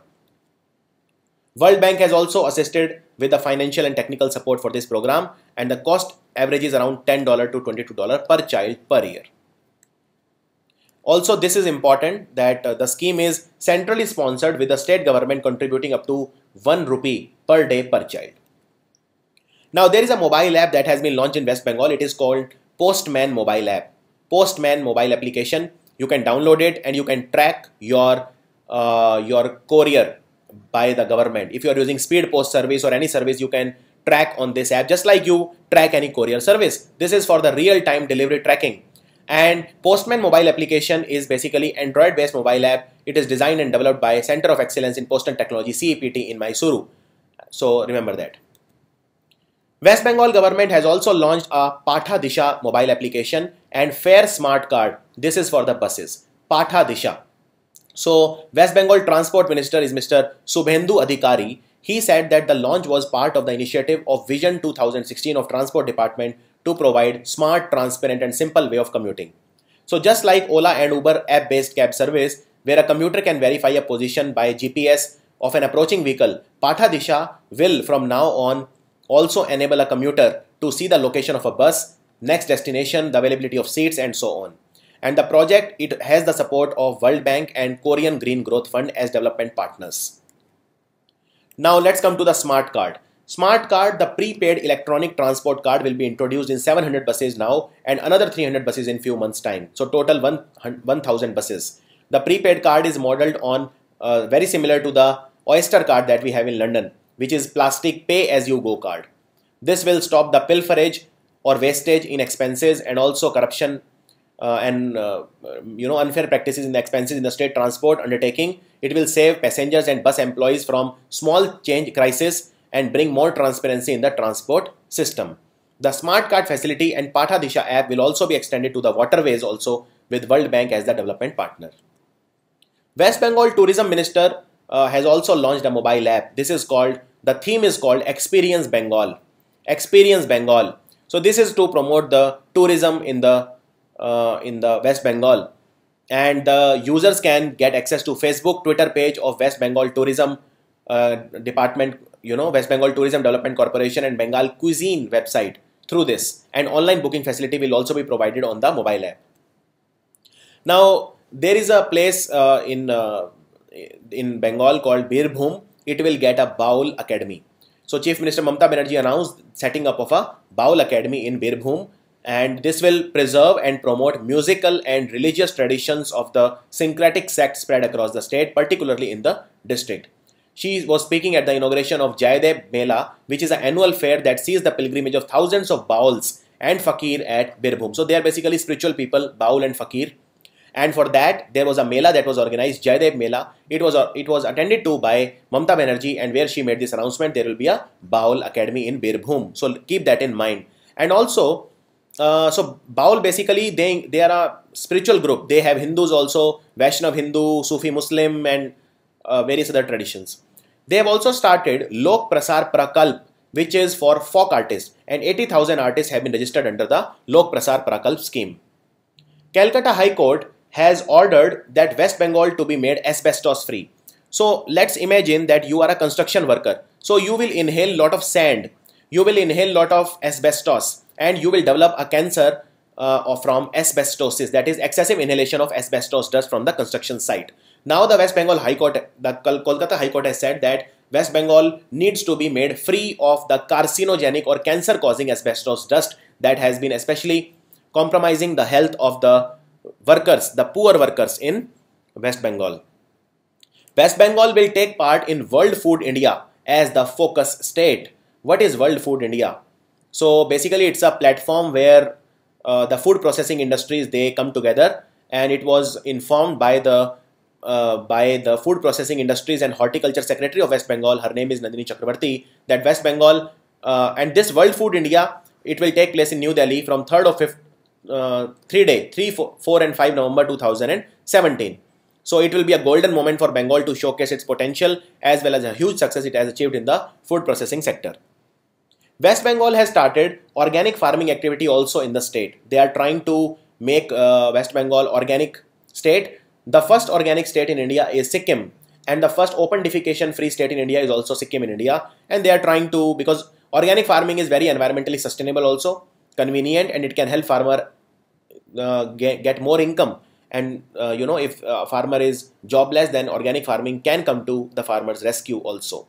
World Bank has also assisted with the financial and technical support for this program and the cost averages around $10 to $22 per child per year. Also, this is important that uh, the scheme is centrally sponsored with the state government contributing up to 1 rupee per day per child. Now there is a mobile app that has been launched in West Bengal. It is called Postman mobile app. Postman mobile application. You can download it and you can track your uh, your courier by the government. If you are using speed post service or any service, you can track on this app just like you track any courier service. This is for the real time delivery tracking. And Postman mobile application is basically Android based mobile app. It is designed and developed by Center of Excellence in Postal Technology CEPT in Mysuru. So remember that. West Bengal government has also launched a Patha Disha mobile application and Fare Smart Card. This is for the buses. Patha Disha. So West Bengal Transport Minister is Mr. Subhendu Adhikari. He said that the launch was part of the initiative of Vision 2016 of Transport Department to provide smart, transparent and simple way of commuting. So just like Ola and Uber app-based cab service, where a commuter can verify a position by GPS of an approaching vehicle, Patha Disha will from now on also enable a commuter to see the location of a bus, next destination, the availability of seats and so on. And the project, it has the support of World Bank and Korean Green Growth Fund as development partners. Now let's come to the smart card. Smart card, the prepaid electronic transport card will be introduced in 700 buses now and another 300 buses in few months time. So total 1000 buses. The prepaid card is modeled on uh, very similar to the Oyster card that we have in London which is plastic pay as you go card. This will stop the pilferage or wastage in expenses and also corruption uh, and uh, you know unfair practices in the expenses in the state transport undertaking. It will save passengers and bus employees from small change crisis and bring more transparency in the transport system. The smart card facility and Patha Disha app will also be extended to the waterways also with World Bank as the development partner. West Bengal Tourism Minister uh, has also launched a mobile app. This is called the theme is called Experience Bengal. Experience Bengal. So this is to promote the tourism in the uh, in the West Bengal, and the users can get access to Facebook, Twitter page of West Bengal Tourism uh, Department. You know West Bengal Tourism Development Corporation and Bengal Cuisine website through this. And online booking facility will also be provided on the mobile app. Now there is a place uh, in uh, in Bengal called Birbhum it will get a Baul Academy. So Chief Minister Mamta Banerjee announced setting up of a Baul Academy in Birbhum and this will preserve and promote musical and religious traditions of the syncretic sect spread across the state, particularly in the district. She was speaking at the inauguration of Jayadeb Mela, which is an annual fair that sees the pilgrimage of thousands of Bauls and Fakir at Birbhum. So they are basically spiritual people, Baul and Fakir. And for that there was a mela that was organized Jaydev Mela. It was it was attended to by Mamta Banerjee and where she made this announcement there will be a Baul Academy in Birbhum so keep that in mind. And also uh, so Baul basically they they are a spiritual group. They have Hindus also Vaishnav Hindu Sufi Muslim and uh, various other traditions they have also started Lok Prasar Prakalp which is for folk artists and 80,000 artists have been registered under the Lok Prasar Prakalp scheme Calcutta High Court has ordered that West Bengal to be made asbestos free. So let's imagine that you are a construction worker. So you will inhale lot of sand, you will inhale lot of asbestos and you will develop a cancer uh, from asbestosis that is excessive inhalation of asbestos dust from the construction site. Now the West Bengal High Court, the Kolkata High Court has said that West Bengal needs to be made free of the carcinogenic or cancer causing asbestos dust that has been especially compromising the health of the workers, the poor workers in West Bengal. West Bengal will take part in World Food India as the focus state. What is World Food India? So basically it's a platform where uh, the food processing industries they come together and it was informed by the uh, by the food processing industries and horticulture secretary of West Bengal her name is Nandini Chakrabarti that West Bengal uh, and this World Food India it will take place in New Delhi from 3rd or 5th uh, three day, 3, 4, 4 and 5 November 2017. So it will be a golden moment for Bengal to showcase its potential as well as a huge success it has achieved in the food processing sector. West Bengal has started organic farming activity also in the state. They are trying to make uh, West Bengal organic state. The first organic state in India is Sikkim. And the first open defecation free state in India is also Sikkim in India. And they are trying to because organic farming is very environmentally sustainable also convenient and it can help farmer uh, get, get more income. And uh, you know if a farmer is jobless then organic farming can come to the farmer's rescue also.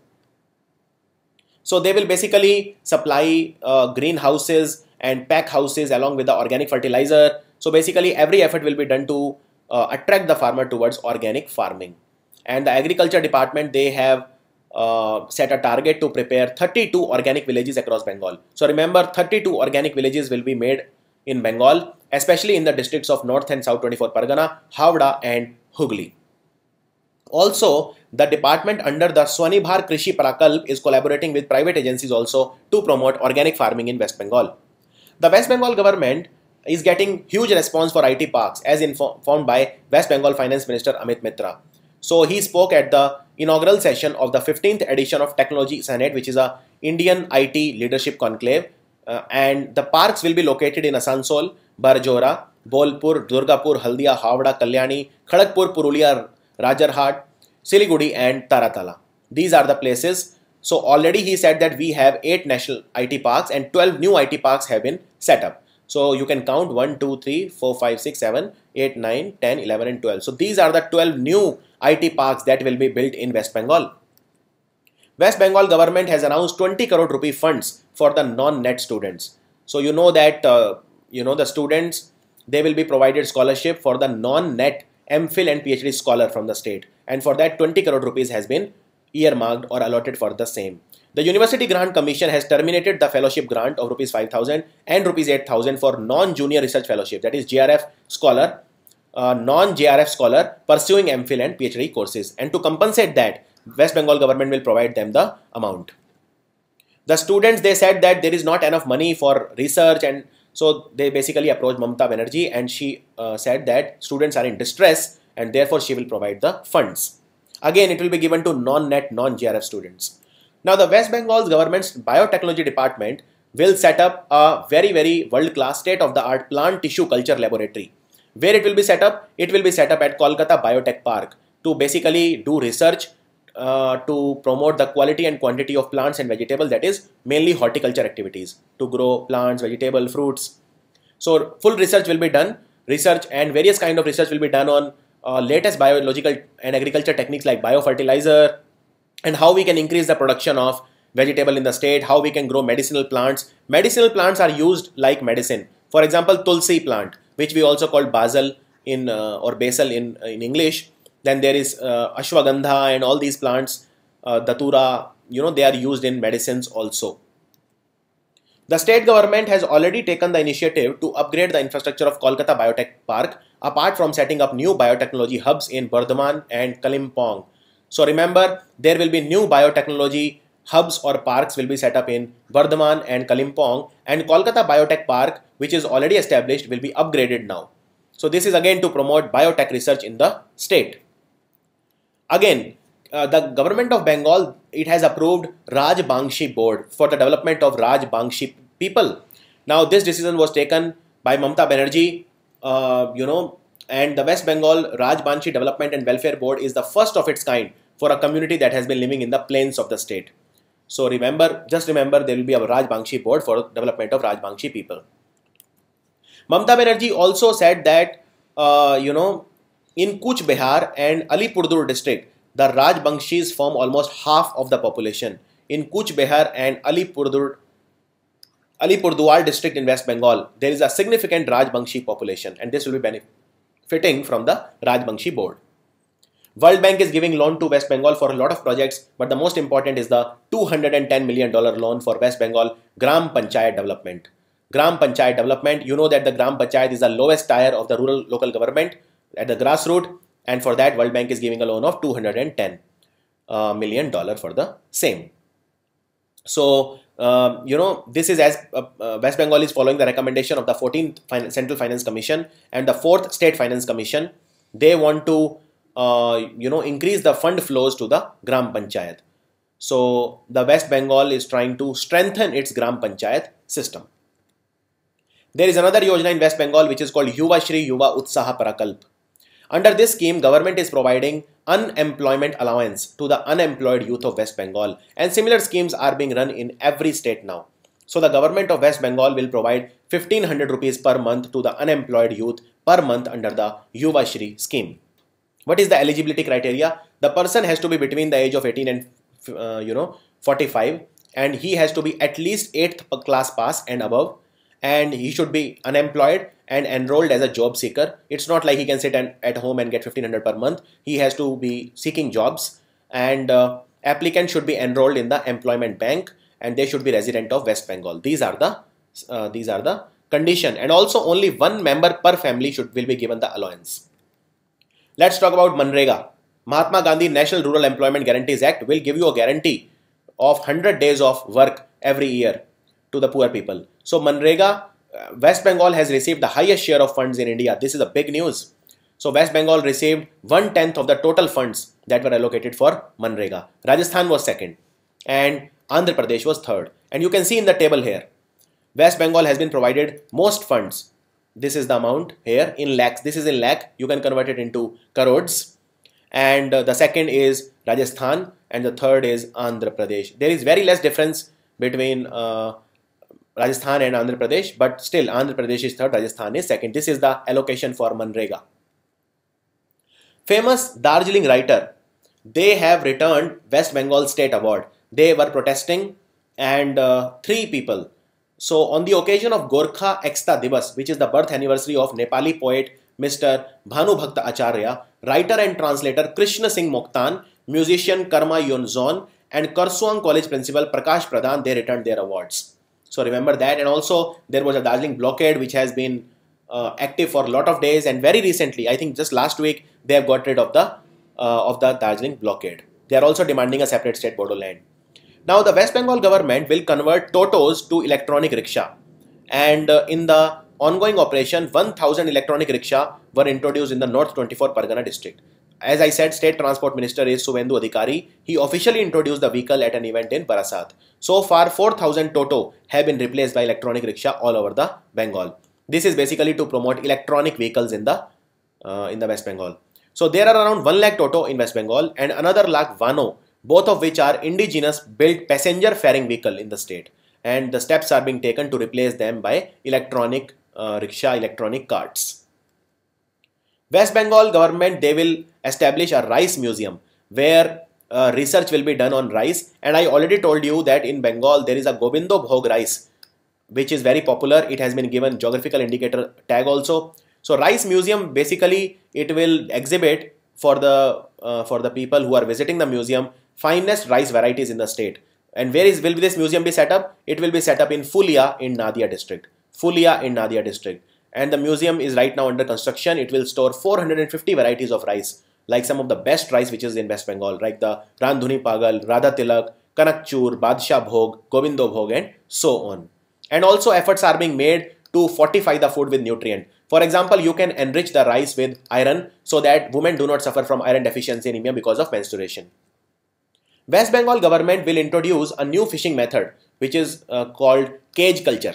So they will basically supply uh, greenhouses and pack houses along with the organic fertilizer. So basically every effort will be done to uh, attract the farmer towards organic farming and the agriculture department they have uh, set a target to prepare 32 organic villages across Bengal. So remember 32 organic villages will be made in Bengal especially in the districts of North and South 24 Pargana, Howrah and Hooghly. Also, the department under the Swanibhar Krishi Prakalp is collaborating with private agencies also to promote organic farming in West Bengal. The West Bengal government is getting huge response for IT parks as informed by West Bengal Finance Minister Amit Mitra. So he spoke at the inaugural session of the 15th edition of Technology Senate which is a Indian IT leadership conclave uh, and the parks will be located in Asansol, Barjora, Bolpur, Durgapur, Haldia, Howrah, Kalyani, Kharagpur, Purulia, Rajarhat, Siliguri and Taratala. These are the places. So already he said that we have 8 national IT parks and 12 new IT parks have been set up. So you can count 1, 2, 3, 4, 5, 6, 7, 8, 9, 10, 11 and 12. So these are the 12 new IT parks that will be built in West Bengal. West Bengal government has announced 20 crore rupee funds for the non-net students. So you know that uh, you know the students they will be provided scholarship for the non-net MPhil and PhD scholar from the state and for that 20 crore rupees has been earmarked or allotted for the same. The University Grant Commission has terminated the fellowship grant of rupees 5000 and rupees 8000 for non-junior research fellowship that is JRF scholar, uh, non-JRF scholar pursuing MPhil and PhD courses and to compensate that West Bengal government will provide them the amount. The students they said that there is not enough money for research and so they basically approached Mamta Banerjee and she uh, said that students are in distress and therefore she will provide the funds. Again, it will be given to non-net, non-JRF students. Now, the West Bengal's government's biotechnology department will set up a very, very world-class state-of-the-art plant tissue culture laboratory. Where it will be set up? It will be set up at Kolkata Biotech Park to basically do research uh, to promote the quality and quantity of plants and vegetables that is mainly horticulture activities to grow plants vegetable fruits so full research will be done research and various kind of research will be done on uh, latest biological and agriculture techniques like biofertilizer and how we can increase the production of vegetable in the state how we can grow medicinal plants medicinal plants are used like medicine for example tulsi plant which we also call basil in uh, or basil in in english then there is uh, ashwagandha and all these plants, uh, datura, you know, they are used in medicines also. The state government has already taken the initiative to upgrade the infrastructure of Kolkata Biotech Park apart from setting up new biotechnology hubs in Bardhaman and Kalimpong. So remember, there will be new biotechnology hubs or parks will be set up in Bardhaman and Kalimpong and Kolkata Biotech Park which is already established will be upgraded now. So this is again to promote biotech research in the state. Again, uh, the government of Bengal, it has approved Raj Bangshi board for the development of Raj Bangshi people. Now, this decision was taken by Mamta Banerjee, uh, you know, and the West Bengal Raj Bangshi Development and Welfare Board is the first of its kind for a community that has been living in the plains of the state. So remember, just remember there will be a Raj Bangshi board for development of Raj Bangshi people. Mamta Banerjee also said that, uh, you know, in Cooch Behar and Alipurdur district, the Rajbangshis form almost half of the population. In Cooch Behar and Alipurdur, Alipurduar district in West Bengal, there is a significant Rajbangshi population and this will be benefiting from the Rajbangshi board. World Bank is giving loan to West Bengal for a lot of projects, but the most important is the $210 million loan for West Bengal Gram Panchayat development. Gram Panchayat development, you know that the Gram Panchayat is the lowest tier of the rural local government at the grassroots and for that World Bank is giving a loan of 210 uh, million dollar for the same. So uh, you know this is as uh, uh West Bengal is following the recommendation of the 14th fin Central Finance Commission and the 4th State Finance Commission. They want to uh, you know increase the fund flows to the Gram Panchayat. So the West Bengal is trying to strengthen its Gram Panchayat system. There is another Yojana in West Bengal which is called Yuva Shri Yuva Utsaha Prakalp. Under this scheme, government is providing unemployment allowance to the unemployed youth of West Bengal and similar schemes are being run in every state now. So the government of West Bengal will provide 1500 rupees per month to the unemployed youth per month under the Yuva Shri scheme. What is the eligibility criteria? The person has to be between the age of 18 and uh, you know 45 and he has to be at least 8th class pass and above and he should be unemployed and enrolled as a job seeker. It's not like he can sit at home and get 1500 per month. He has to be seeking jobs and uh, applicant should be enrolled in the employment bank and they should be resident of West Bengal. These are the uh, these are the condition and also only one member per family should will be given the allowance. Let's talk about Manrega. Mahatma Gandhi National Rural Employment Guarantees Act will give you a guarantee of 100 days of work every year to the poor people. So Manrega, West Bengal has received the highest share of funds in India. This is a big news. So West Bengal received one tenth of the total funds that were allocated for Manrega. Rajasthan was second and Andhra Pradesh was third. And you can see in the table here, West Bengal has been provided most funds. This is the amount here in lakhs. This is in lakh. You can convert it into crores. And uh, the second is Rajasthan and the third is Andhra Pradesh. There is very less difference between uh, Rajasthan and Andhra Pradesh, but still Andhra Pradesh is third, Rajasthan is second. This is the allocation for Manrega. Famous Darjeeling writer, they have returned West Bengal State Award. They were protesting and uh, three people. So on the occasion of Gorkha Ekta Divas, which is the birth anniversary of Nepali poet Mr. Bhanu Bhakta Acharya, writer and translator Krishna Singh Moktan, musician Karma Yonzon, and Kurseong College principal Prakash Pradhan, they returned their awards. So remember that. And also there was a Darjeeling blockade which has been uh, active for a lot of days. And very recently, I think just last week, they have got rid of the uh, of the Darjeeling blockade. They are also demanding a separate state Bodoland. Now the West Bengal government will convert Totos to electronic rickshaw. And uh, in the ongoing operation, 1000 electronic rickshaw were introduced in the North 24 Pargana district. As I said, State Transport Minister is Suvendu Adhikari. He officially introduced the vehicle at an event in Barasat. So far, 4000 Toto have been replaced by electronic rickshaw all over the Bengal. This is basically to promote electronic vehicles in the uh, in the West Bengal. So there are around 1 lakh Toto in West Bengal and another lakh Vano, both of which are indigenous built passenger faring vehicle in the state. And the steps are being taken to replace them by electronic uh, rickshaw, electronic carts. West Bengal government, they will establish a rice museum where uh, research will be done on rice. And I already told you that in Bengal, there is a Gobindo Bhog rice, which is very popular. It has been given geographical indicator tag also. So rice museum, basically, it will exhibit for the uh, for the people who are visiting the museum finest rice varieties in the state. And where is will this museum be set up? It will be set up in Fulia in Nadia district. Fulia in Nadia district and the museum is right now under construction. It will store 450 varieties of rice, like some of the best rice which is in West Bengal, like the Randhuni Pagal, Radha Tilak, Kanakchur, Badshah Bhog, Gobindo Bhog, and so on. And also efforts are being made to fortify the food with nutrient. For example, you can enrich the rice with iron so that women do not suffer from iron deficiency anemia because of menstruation. West Bengal government will introduce a new fishing method which is uh, called cage culture.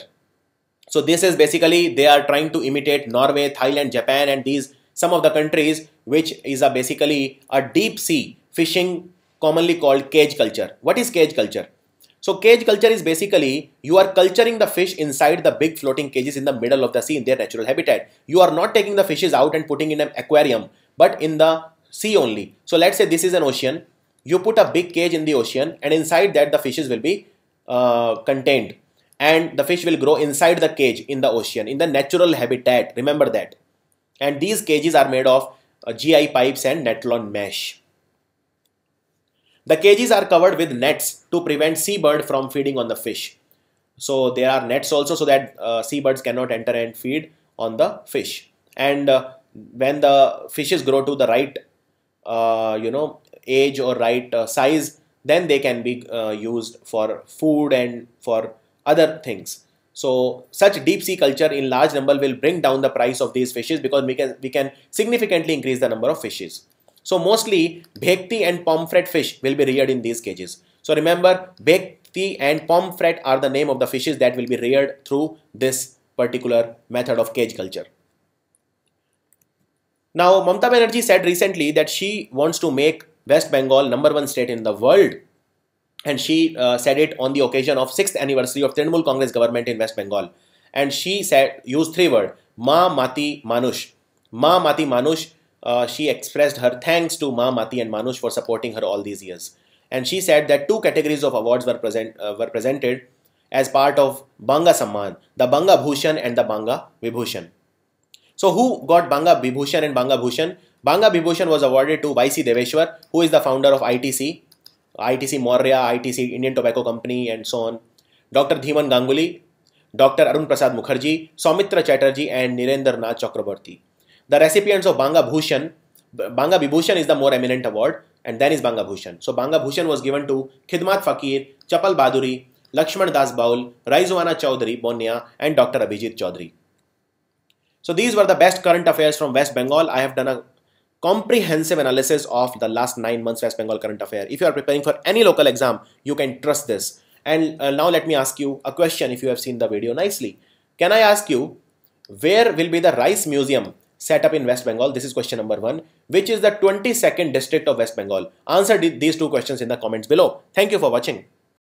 So this is basically they are trying to imitate Norway, Thailand, Japan and these some of the countries which is a basically a deep sea fishing commonly called cage culture. What is cage culture? So cage culture is basically you are culturing the fish inside the big floating cages in the middle of the sea in their natural habitat. You are not taking the fishes out and putting in an aquarium but in the sea only. So let's say this is an ocean. You put a big cage in the ocean and inside that the fishes will be uh, contained and the fish will grow inside the cage in the ocean in the natural habitat remember that and these cages are made of uh, gi pipes and netlon mesh. The cages are covered with nets to prevent seabird from feeding on the fish. So there are nets also so that uh, seabirds cannot enter and feed on the fish. And uh, when the fishes grow to the right uh, you know age or right uh, size then they can be uh, used for food and for other things. So such deep sea culture in large number will bring down the price of these fishes because we can, we can significantly increase the number of fishes. So mostly Bhekti and pomfret fish will be reared in these cages. So remember Bhekti and pomfret are the name of the fishes that will be reared through this particular method of cage culture. Now Mamta Banerjee said recently that she wants to make West Bengal number one state in the world and she uh, said it on the occasion of 6th anniversary of Trinamool Congress government in West Bengal. And she said, used three words, Ma Mati Manush. Ma Mati Manush, uh, she expressed her thanks to Ma Mati and Manush for supporting her all these years. And she said that two categories of awards were, present, uh, were presented as part of Banga Samman, the Banga Bhushan and the Banga Vibhushan. So who got Banga Vibhushan and Banga Bhushan? Banga Vibhushan was awarded to YC Deveshwar, who is the founder of ITC, I T C Maurya I T C Indian tobacco company and son doctor Dhiman Ganguly doctor Arun Prasad Mukherjee Soumitra Chatterjee and Nirendra Nath Chakraborty the recipients of Banga Bhushan Banga Bibhushan is the more eminent award and then is Banga Bhushan so Banga Bhushan was given to खिदमात Fakir Chapal Bhaduri Lakshman Das Baul Rizwana Chowdhury Bonya and doctor Abhijit Chowdhury so these were the best current affairs from West Bengal I have done a comprehensive analysis of the last nine months West Bengal current affair. If you are preparing for any local exam, you can trust this. And uh, now let me ask you a question if you have seen the video nicely. Can I ask you, where will be the Rice Museum set up in West Bengal? This is question number one. Which is the 22nd district of West Bengal? Answer these two questions in the comments below. Thank you for watching.